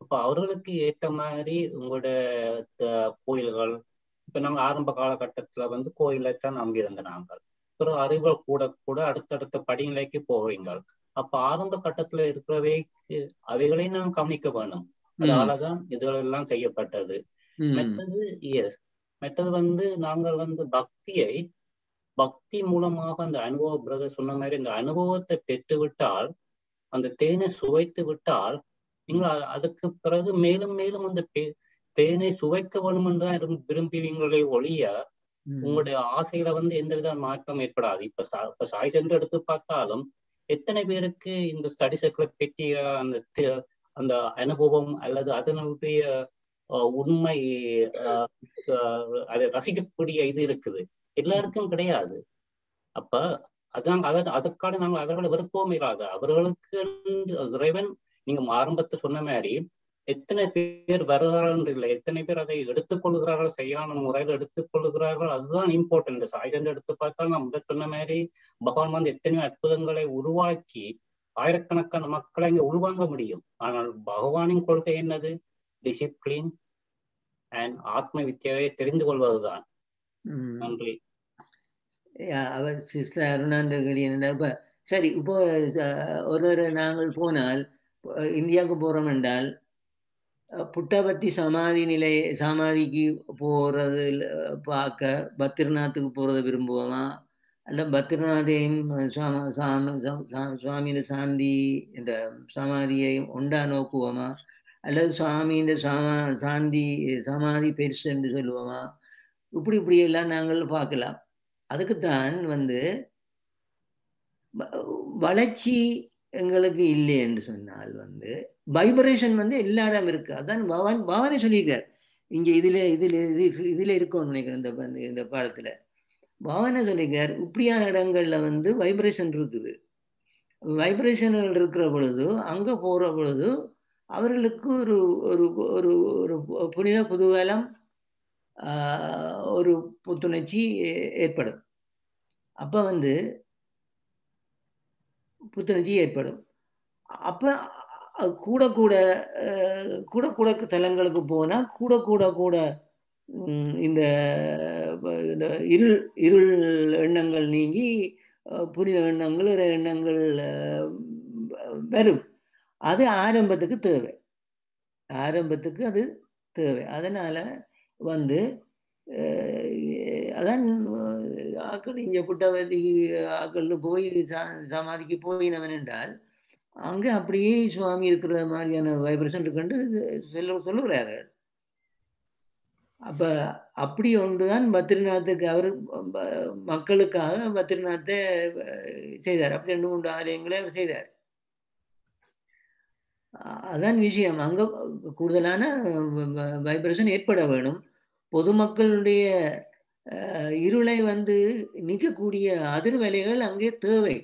S4: அப்ப அவர்களுக்கு ஏற்ற மாதிரி உங்களோட கோயில்கள் இப்ப நாங்க ஆரம்ப காலகட்டத்துல வந்து கோயிலை தான் நம்பி இருந்த நாங்கள். அப்புறம் அறிவுகள் கூட கூட அடுத்தடுத்த படிநிலைக்கு போவீங்க அப்ப ஆரம்ப கட்டத்துல இருக்கிறவைக்கு அவைகளையும் நாம் கவனிக்க வேணும் அதனாலதான் இதுகளெல்லாம் செய்யப்பட்டது. மற்றது எஸ் மற்றது வந்து நாங்கள் வந்து பக்தியை பக்தி மூலமாக அந்த அனுபவ பிரதர் சொன்ன மாதிரி இந்த அனுபவத்தை பெற்று விட்டால் அந்த தேனை சுவைத்து விட்டால் நீங்கள் அதுக்கு பிறகு மேலும் மேலும் அந்த தேனை சுவைக்க வேணும் தான் விரும்புவீங்களே ஒழிய உங்களுடைய ஆசையில வந்து எந்த வித மாற்றம் ஏற்படாது. இப்ப இப்ப சாய் சென்று எடுத்து பார்த்தாலும் எத்தனை பேருக்கு இந்த ஸ்டடி சர்க்கிளை பற்றிய அந்த அந்த அனுபவம் அல்லது அதனுடைய உண்மை அதை ரசிக்கக்கூடிய இது இருக்குது. எல்லாருக்கும் கிடையாது. அப்ப அதான் அதாவது அதற்கான நாங்கள் அவர்களை இல்லாத அவர்களுக்கு இறைவன் நீங்க ஆரம்பத்தை சொன்ன மாதிரி எத்தனை பேர் வருகிறார்கள் இல்லை. எத்தனை பேர் அதை எடுத்துக்கொள்கிறார்கள் சரியான முறையில் எடுத்துக்கொள்கிறார்கள் அதுதான் இம்பார்ட்டன்ட் சாய்சண்ட் எடுத்து பார்த்தா நான் முதல் சொன்ன மாதிரி பகவான் வந்து எத்தனையோ அற்புதங்களை உருவாக்கி ஆயிரக்கணக்கான மக்களை இங்க உள்வாங்க முடியும். ஆனால் பகவானின் கொள்கை என்னது? டிசிப்ளின் அண்ட் ஆத்ம வித்தியாவை தெரிந்து கொள்வதுதான். நன்றி.
S1: அவர் சிஸ்டர் அருணாந்தகிரி இப்போ சரி இப்போ ஒரு நாங்கள் போனால் இந்தியாவுக்கு போகிறோம் என்றால் புட்டபத்தி சமாதி நிலை சமாதிக்கு போகிறது பார்க்க பத்ரிநாத்துக்கு போகிறத விரும்புவோமா? அல்ல பத்ரிநாதையும் சுவாமியின் சாந்தி இந்த சமாதியையும் ஒண்டா நோக்குவோமா? அல்லது சுவாமியின் சாமா சாந்தி சமாதி பெருசு என்று சொல்லுவோமா? இப்படி இப்படியெல்லாம் நாங்கள் பார்க்கலாம். அதுக்குத்தான் வந்து வளர்ச்சி எங்களுக்கு இல்லை என்று சொன்னால் வந்து வைப்ரேஷன் வந்து எல்லா இடம் இருக்கு. அதான் பவான் பவானே சொல்லியிருக்கார். இங்கே இதில் இதில் இது இதில் இருக்கும்னு நினைக்கிறேன் இந்த இந்த பாடத்தில். பவானே சொல்லியிருக்கார் இப்படியான இடங்களில் வந்து வைப்ரேஷன் இருக்குது. வைப்ரேஷன்கள் இருக்கிற பொழுது அங்கே போகிற பொழுது அவர்களுக்கு ஒரு ஒரு ஒரு ஒரு புனித குதூகலம் ஒரு புத்துணர்ச்சி ஏற்படும். அப்போ வந்து புத்துணர்ச்சி ஏற்படும். அப்போ கூட கூட கூட கூட தலங்களுக்கு போனால் கூட கூட கூட இந்த இந்த இருள் இருள் எண்ணங்கள் நீங்கி புனித எண்ணங்கள் எண்ணங்கள் வரும். அது ஆரம்பத்துக்கு தேவை. ஆரம்பத்துக்கு அது தேவை. அதனால் வந்து அதான் ஆக்கள் இங்கே புட்டவதி ஆக்கள் போய் சா- சமாதிக்கு போயினவன் என்றால் அங்கே அப்படியே சுவாமி இருக்கிற மாதிரியான வைப்ரேஷன் இருக்குன்னு சொல்ல சொல்லுகிறார்கள் அப்போ அப்படி ஒன்று தான் பத்ரிநாத்துக்கு அவர் மக்களுக்காக பத்ரிநாத்தை செய்தார். அப்படி ரெண்டு மூன்று ஆலயங்களை அவர் செய்தார். அதான் விஷயம். அங்கே கூடுதலான வைப்ரேஷன் ஏற்பட வேணும். பொதுமக்களுடைய இருளை வந்து நீக்கக்கூடிய அதிர்வலைகள் அங்கே தேவை.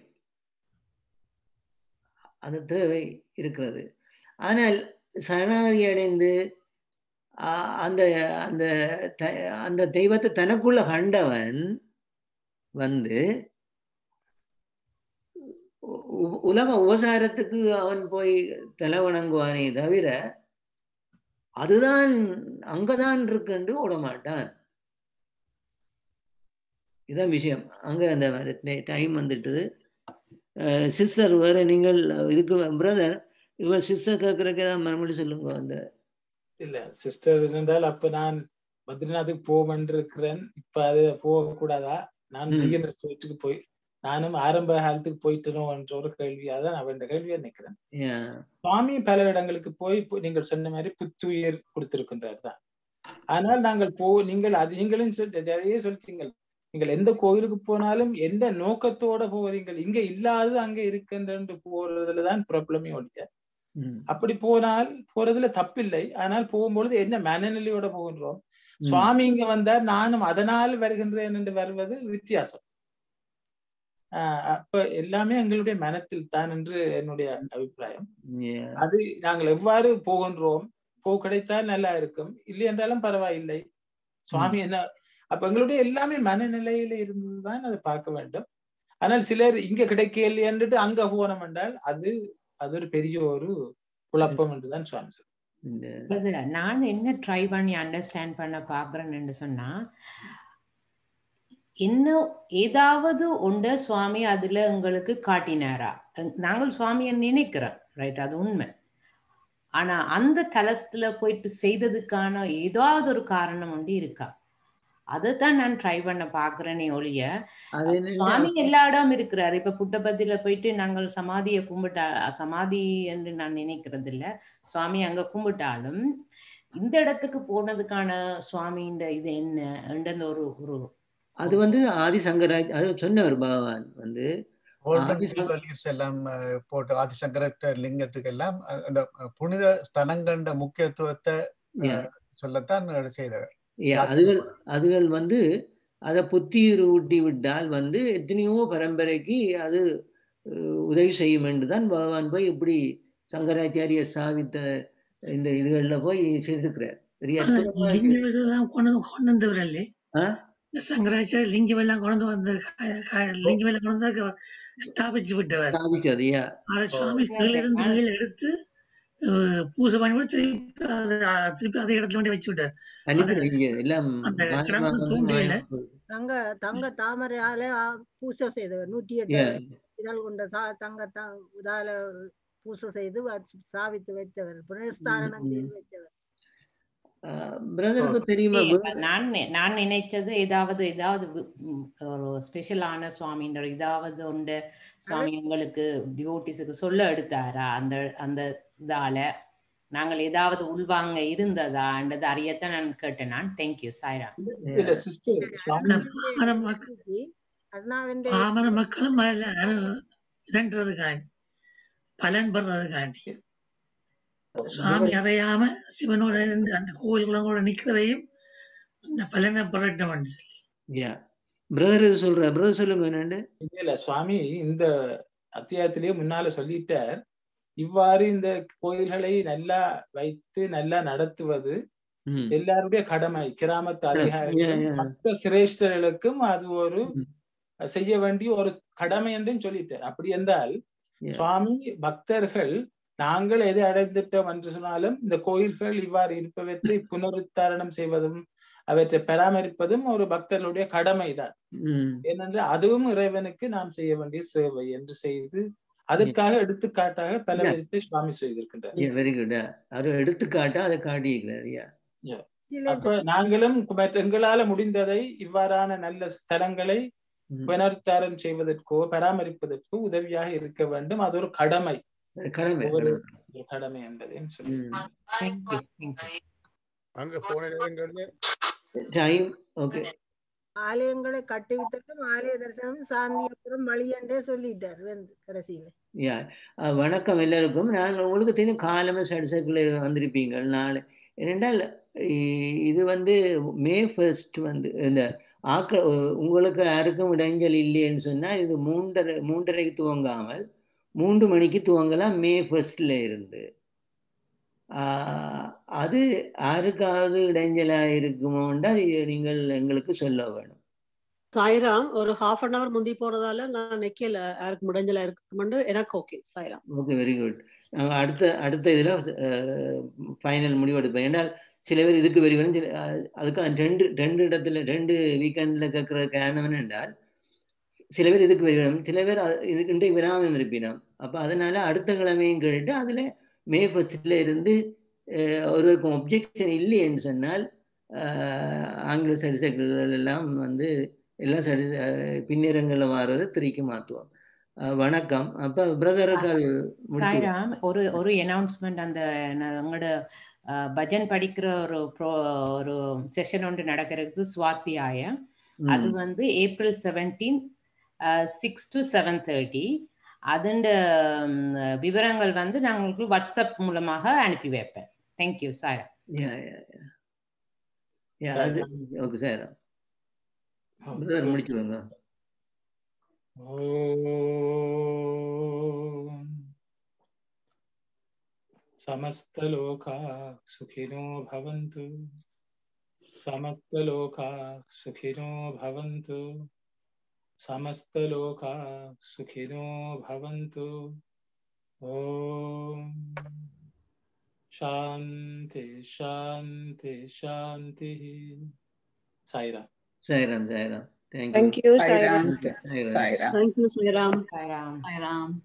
S1: அந்த தேவை இருக்கிறது. ஆனால் சரணாகதி அடைந்து அந்த அந்த அந்த தெய்வத்தை தனக்குள்ள கண்டவன் வந்து உலக உபசாரத்துக்கு அவன் போய் தலை வணங்குவானே தவிர அதுதான் அங்கதான் இருக்குன்னு ஓடமாட்டான் இதான் விஷயம். அங்க அந்த டைம் வந்துட்டுது சிஸ்டர் வேற நீங்கள் இதுக்கு பிரதர் இவர் சிஸ்டர் கேட்கறதுக்கு ஏதாவது மறுபடியும் சொல்லுங்க அந்த.
S8: இல்ல சிஸ்டர் இருந்தால் அப்ப நான் பத்ரிநாத்துக்கு போவென்று இருக்கிறேன். இப்ப அது போக கூடாதா நான் ஸ்டேட்டுக்கு போய் நானும் ஆரம்ப காலத்துக்கு போயிட்டனோ என்ற ஒரு கேள்வியா தான் அவன் இந்த கேள்வியை நிக்கிறேன். சுவாமி பல இடங்களுக்கு போய் நீங்கள் சொன்ன மாதிரி புத்துயிர் கொடுத்திருக்கின்றார் தான். ஆனால் நாங்கள் போ நீங்கள் அது நீங்களும் அதையே சொல்லிட்டீங்க நீங்கள் எந்த கோயிலுக்கு போனாலும் எந்த நோக்கத்தோட போவீங்கள் இங்க இல்லாதது அங்க இருக்கின்ற போறதுலதான் ப்ராப்ளமே ஒழிய.
S1: ம்.
S8: அப்படி போனால் போறதுல தப்பில்லை. ஆனால் போகும்பொழுது என்ன மனநிலையோட போகின்றோம். சுவாமி இங்க வந்தார் நானும் அதனால் வருகின்றேன் என்று வருவது வித்தியாசம். அப்ப எல்லாமே எங்களுடைய மனத்தில் தான் என்று என்னுடைய அபிப்பிராயம். அது நாங்கள் எவ்வாறு போகின்றோம்? போ கிடைத்தால் நல்லா இருக்கும். இல்லை என்றாலும் பரவாயில்லை. சுவாமி என்ன அப்ப எங்களுடைய எல்லாமே மனநிலையில இருந்துதான் அதை பார்க்க வேண்டும். ஆனால் சிலர் இங்க கிடைக்கல என்றுட்டு அங்க போனோம் என்றால் அது அது ஒரு பெரிய ஒரு குழப்பம் என்றுதான் சுவாமி
S3: அதுல நான் என்ன ட்ரை பண்ணி அண்டர்ஸ்டாண்ட் பண்ண பாக்குறேன்னு சொன்னா இன்னும் ஏதாவது உண்ட சுவாமி அதுல உங்களுக்கு காட்டினாரா? நாங்கள் சுவாமியை நினைக்கிறோம் ரைட் அது உண்மை. ஆனா அந்த தலத்துல போயிட்டு செய்ததுக்கான ஏதாவது ஒரு காரணம் ஒன்று இருக்கா? அதைத்தான் நான் ட்ரை பண்ண பாக்குறேனே ஒழிய சுவாமி எல்லா இடம் இருக்கிறாரு. இப்ப புட்டபத்தில போயிட்டு நாங்கள் சமாதியை கும்பிட்டா சமாதி என்று நான் நினைக்கிறது இல்ல சுவாமி அங்க கும்பிட்டாலும் இந்த இடத்துக்கு போனதுக்கான சுவாமின்ற இது என்ன? ஒரு ஒரு
S1: அது வந்து ஆதிசங்கராஜ் அது சொன்னவர் பகவான் வந்து.
S5: எல்லாம் போட்டு ஆதிசங்கர லிங்கத்துக்கு எல்லாம் அந்த புனித ஸ்தலங்கள முக்கியத்துவத்தை சொல்லத்தான் செய்தவர்.
S1: அதுகள் அதுகள் வந்து அதை புத்துயிர் ஊட்டி விட்டால் வந்து எத்தனையோ பரம்பரைக்கு அது உதவி செய்யும் என்று தான் பகவான் போய் இப்படி சங்கராச்சாரிய ஸ்தாபித்த இந்த இதுகள்ல போய் செய்திருக்கிறார். பெரிய
S10: கொண்டு
S1: ஆ?
S10: இந்த சங்கராச்சாரிய லிங்கம் எல்லாம் கொண்டு வந்து லிங்கம் எல்லாம் கொண்டு வந்து ஸ்தாபிச்சு விட்டவர். அதை சுவாமி கீழே இருந்து மேல எடுத்து பூஜை பண்ணி திருப்பி திருப்பி அதே இடத்துல கொண்டு வச்சு விட்டார் தூண்டில
S11: தங்க தங்க தாமரையால பூசை செய்தவர் நூற்றி எட்டு. இதழ் கொண்ட சா- தங்க தா- இதால பூசை செய்து சாவித்து வைத்தவர் புனஸ்தாரணம் செய்து வைத்தவர்
S1: பிரதருக்கு தெரியுமா
S3: ஏய், அப்ப நான் நி- நான் நினைச்சது ஏதாவது ஏதாவது ஒரு ஸ்பெஷலான சுவாமின்ற ஏதாவது உண்டு சுவாமி உங்களுக்கு டிவோட்டிஸுக்கு சொல்ல எடுத்தாரா? அந்த அந்த இதால நாங்கள் ஏதாவது உள்வாங்க இருந்ததான்றது அறியத்தான் நான் கேட்டேன். நான் தேங்க்யூ சாய்ரா
S8: இல்ல சிஸ்டர் சுவாமி.
S10: பாமர மக்களும் பலன் பெறதுக்காண்டி. சுவாமி அறையாம சிவனோட இருந்து அந்த கோயில்களோட நிக்கிறதையும் அந்த பலனை பெறட்டும் சொல்லி.
S1: பிரதர் இது சொல்ற பிரதர் சொல்லுங்க என்னண்டு
S8: இல்ல சுவாமி இந்த அத்தியாயத்திலேயே முன்னால சொல்லிட்டார். இவ்வாறு இந்த கோயில்களை நல்லா வைத்து நல்லா நடத்துவது. எல்லாருடைய கடமை. கிராமத்து
S1: yeah.
S8: மத்த சிரேஷ்டர்களுக்கும் அது ஒரு செய்ய வேண்டிய ஒரு கடமை என்றும் சொல்லிட்டார். அப்படி என்றால். சுவாமி பக்தர்கள் நாங்கள் எதை அடைந்துட்டோம் என்று சொன்னாலும் இந்த கோயில்கள் இவ்வாறு இருப்பவற்றை புனருத்தாரணம் செய்வதும் அவற்றை பராமரிப்பதும் ஒரு பக்தர்களுடைய கடமைதான்.
S1: ம்.
S8: ஏனென்றால் அதுவும் இறைவனுக்கு நாம் செய்ய வேண்டிய சேவை என்று செய்து அதற்காக எடுத்துக்காட்டாக பல. விதத்தை சுவாமி செய்திருக்கின்றார்.
S1: வெரி குட் அவர் எடுத்துக்காட்டா அதை காட்டியிருக்கிறார்.
S8: அப்ப நாங்களும் மற்ற எங்களால முடிந்ததை இவ்வாறான நல்ல ஸ்தலங்களை புனருத்தாரம் செய்வதற்கோ பராமரிப்பதற்கோ உதவியாக இருக்க வேண்டும். அது ஒரு கடமை.
S1: கடமை
S8: ஒரு
S1: கடமை.
S8: என்பதையும் சொல்லி
S7: அங்க போன நேரங்கள்ல
S1: டைம் ஓகே
S11: ஆலயங்களை கட்டுவித்தலும் ஆலய தரிசனம் சாந்தியபுரம் வழியண்டே சொல்லிட்டார் வந்து கடைசியில.
S1: யா வணக்கம் எல்லாருக்கும். நாங்கள் உங்களுக்கு தெரியும் காலமே சடுசக்கில் வந்திருப்பீங்க நாளை ஏனென்றால் இது வந்து மே ஃபர்ஸ்ட் வந்து இந்த ஆக்க உங்களுக்கு யாருக்கும் இடைஞ்சல் இல்லைன்னு சொன்னால் இது மூன்றரை மூன்றரைக்கு துவங்காமல் மூன்று மணிக்கு துவங்கலாம் மே ஃபர்ஸ்ட்ல இருந்து. அது யாருக்காவது இடைஞ்சலாக இருக்குமோன்றால் இது நீங்கள் எங்களுக்கு சொல்ல வேணும்.
S6: சாய்ராம் ஒரு ஹாஃப் அன் அவர் முந்தி போறதால நான் நெக்கல. யாருக்கு முடிஞ்சல இருக்குமெண்டு. எனக்கு okay Sairam.
S1: Okay very good நாங்கள் அடுத்த அடுத்த இதில் ஃபைனல் முடிவெடுப்போம் ஏன்னால் சில பேர் இதுக்கு வெரி வரும் அதுக்கு ரெண்டு ரெண்டு இடத்துல ரெண்டு வீக்கெண்டில் கேட்குற காரணம் என்றால் சில பேர் இதுக்கு வெரி வரும் சில பேர் இதுக்கு இன்றைக்கு விராமம் இருப்பினோம். அப்போ அதனால அடுத்த கிழமையும் கேட்டு அதில் மே ஃபர்ஸ்ட்ல இருந்து அஹ், ஒரு ஒப்ஜெக்ஷன் இல்லைன்னு சொன்னால் ஆங்கில சடிசைக்கிள்கள் எல்லாம் வந்து எல்லா சடி பின்னிறங்களில் மாறுறதை திரிக்கு மாற்றுவோம். வணக்கம். அப்போ
S3: சாய்ராம் ஒரு ஒரு அனௌன்ஸ்மெண்ட் அந்த உங்களோட பஜன் படிக்கிற ஒரு ப்ரோ ஒரு செஷன் ஒன்று நடக்கிறது சுவாத்தியாயம். அது. வந்து April seventeen six to seven thirty அதோட விவரங்கள் வந்து நான் உங்களுக்கு வாட்ஸ்அப் மூலமாக அனுப்பி வைப்பேன் thank you Sairam
S1: Yeah, yeah, yeah. Yeah, அது ஓகே சார் பிரதர் முடிச்சுடுங்க
S8: ॐ समस्तलोका सुखिनो भवन्तु समस्तलोका सुखिनो भवन्तु समस्त लोका सुखिनो भवन्तु। ओम शांति शांति शांति
S1: Saira Sairam Sairam.
S13: Thank you
S9: thank
S1: you
S9: Sairam
S6: Sairam thank
S3: you
S14: Sairam
S1: Sairam Sairam